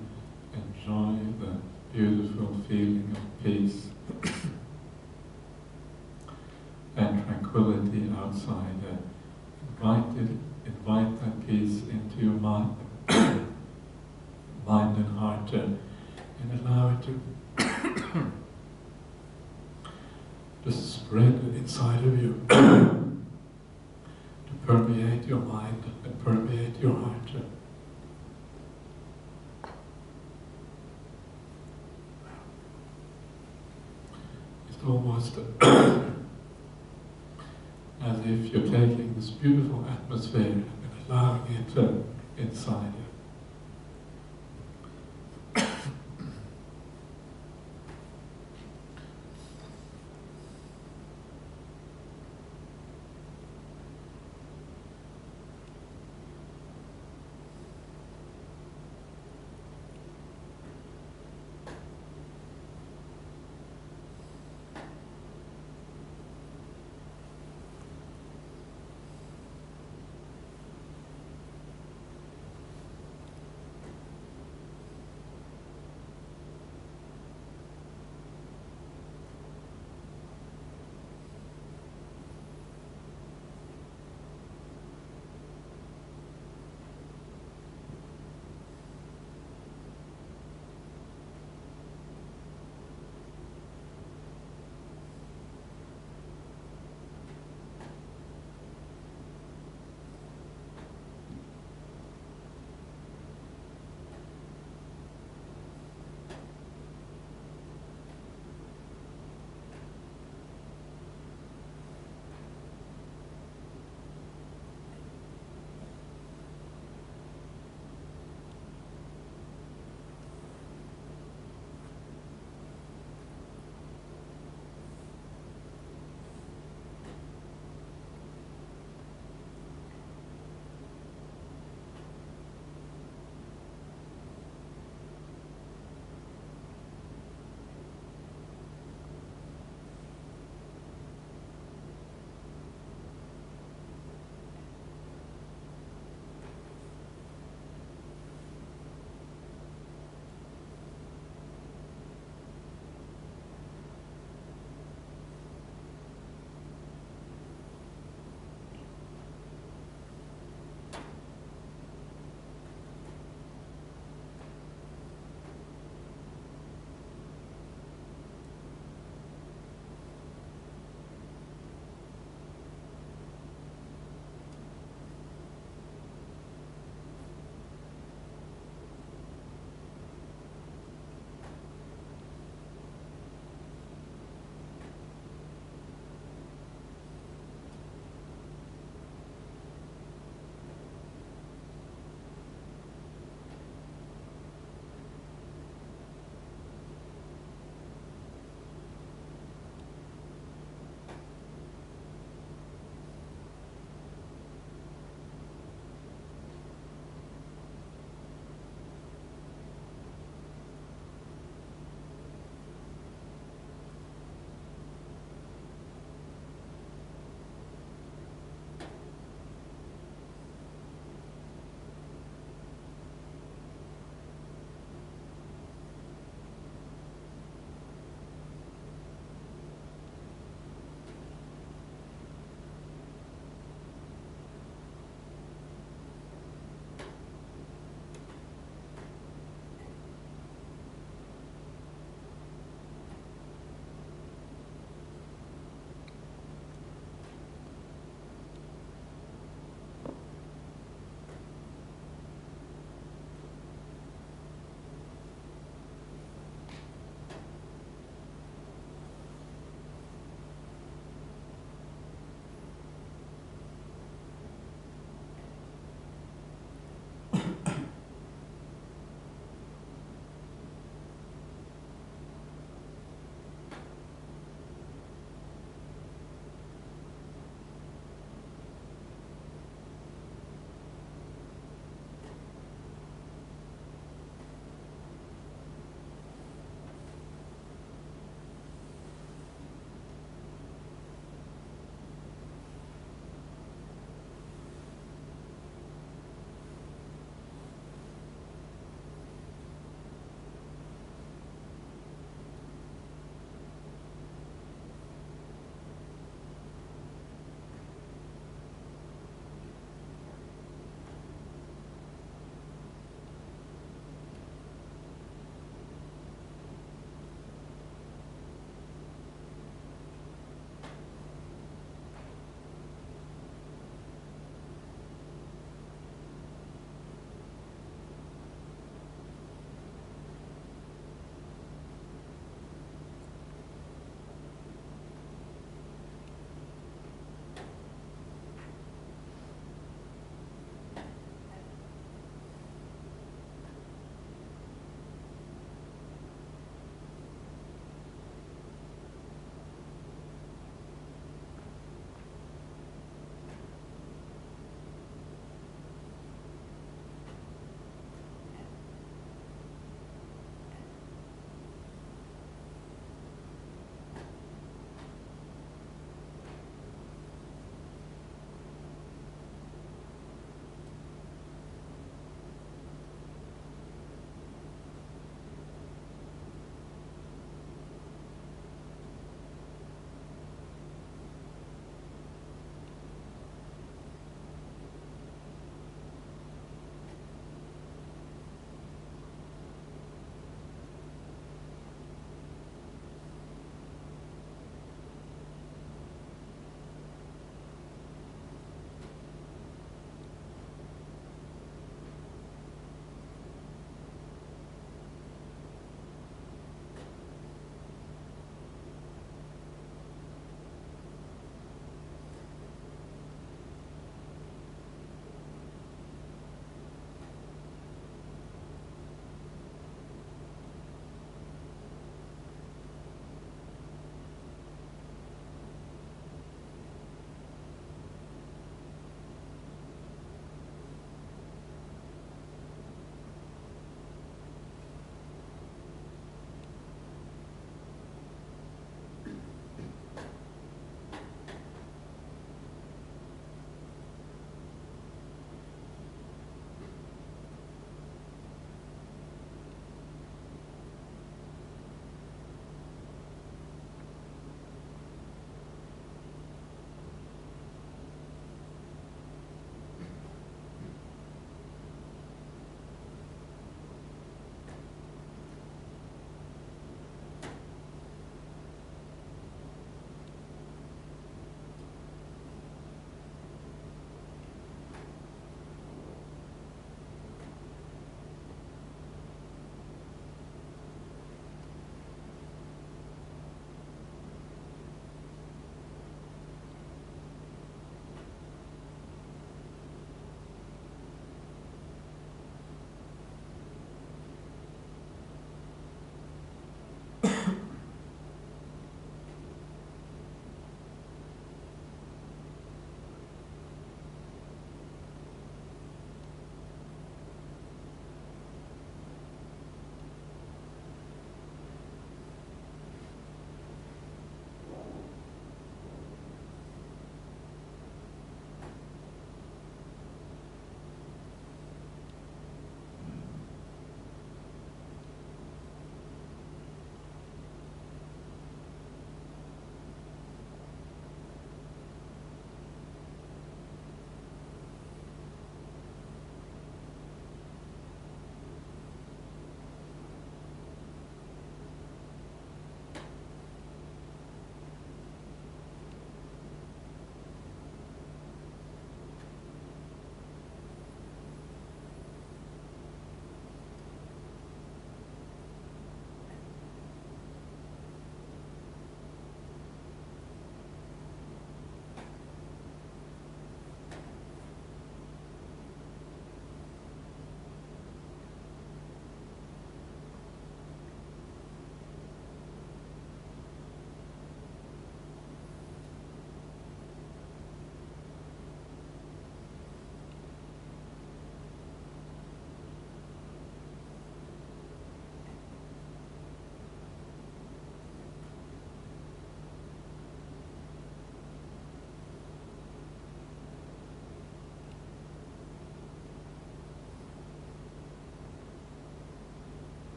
enjoy the beautiful feeling of peace and tranquility outside. Uh, invite, it, invite that peace into your mind, mind and heart, uh, and allow it to just spread inside of you, to permeate your mind and permeate your heart. It's almost as if you're taking this beautiful atmosphere and allowing it to inside you.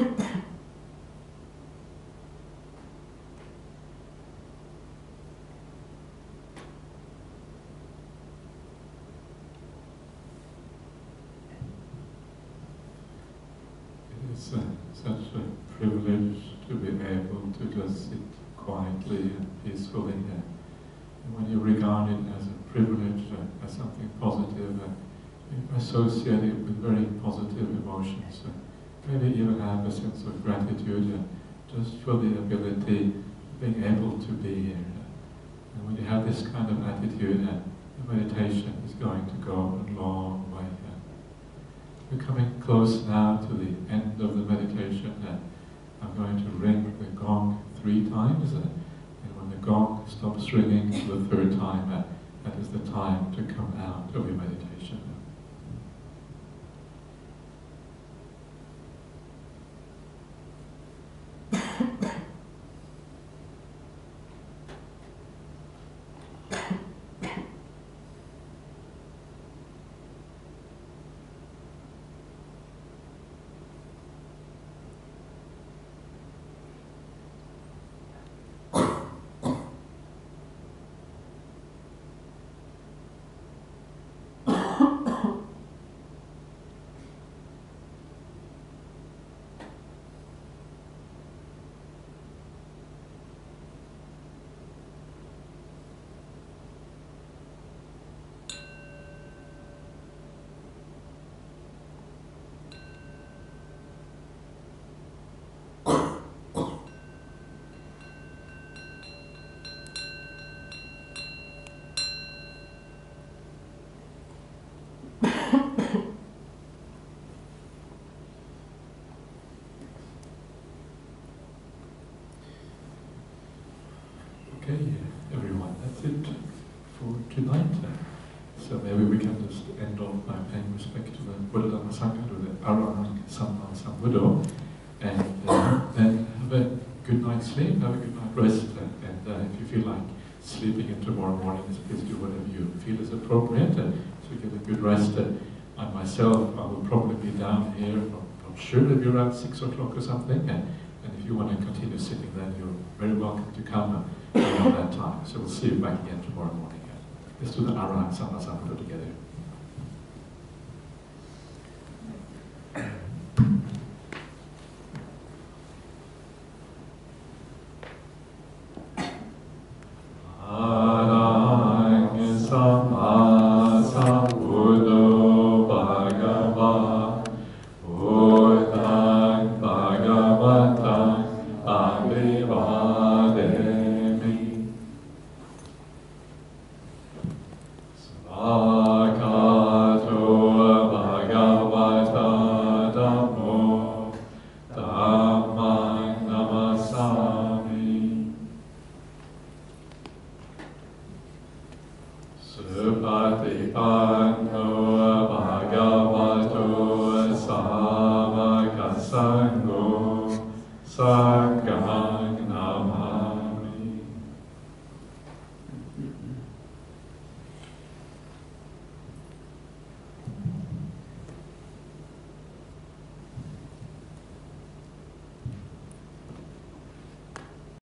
It's uh, such a privilege to be able to just sit quietly and peacefully. Uh, and when you regard it as a privilege, uh, as something positive, uh, associate it with very positive emotions. Uh, maybe even have a sense of gratitude uh, just for the ability being able to be here. And when you have this kind of attitude, uh, the meditation is going to go a long way. We're coming close now to the end of the meditation. Uh, I'm going to ring the gong three times, uh, and when the gong stops ringing the third time, uh, that is the time to come out of your meditation. Okay, everyone, that's it for tonight. So maybe we can just end off by paying respect to the Buddha Dhamma Sangha, to the Arahant Samma Sambuddho, and uh, then have a good night's sleep, have a good night's rest, and uh, if you feel like sleeping in tomorrow morning, please do whatever you feel is appropriate, uh, so get a good rest. Uh, I myself, I will probably be down here, I'm not sure, maybe around 6 o'clock or something, and, and if you want to continue sitting then you're very welcome to come around that time. So we'll see you back again tomorrow morning. Let's do the Arahant Samma Sambuddho together. 아.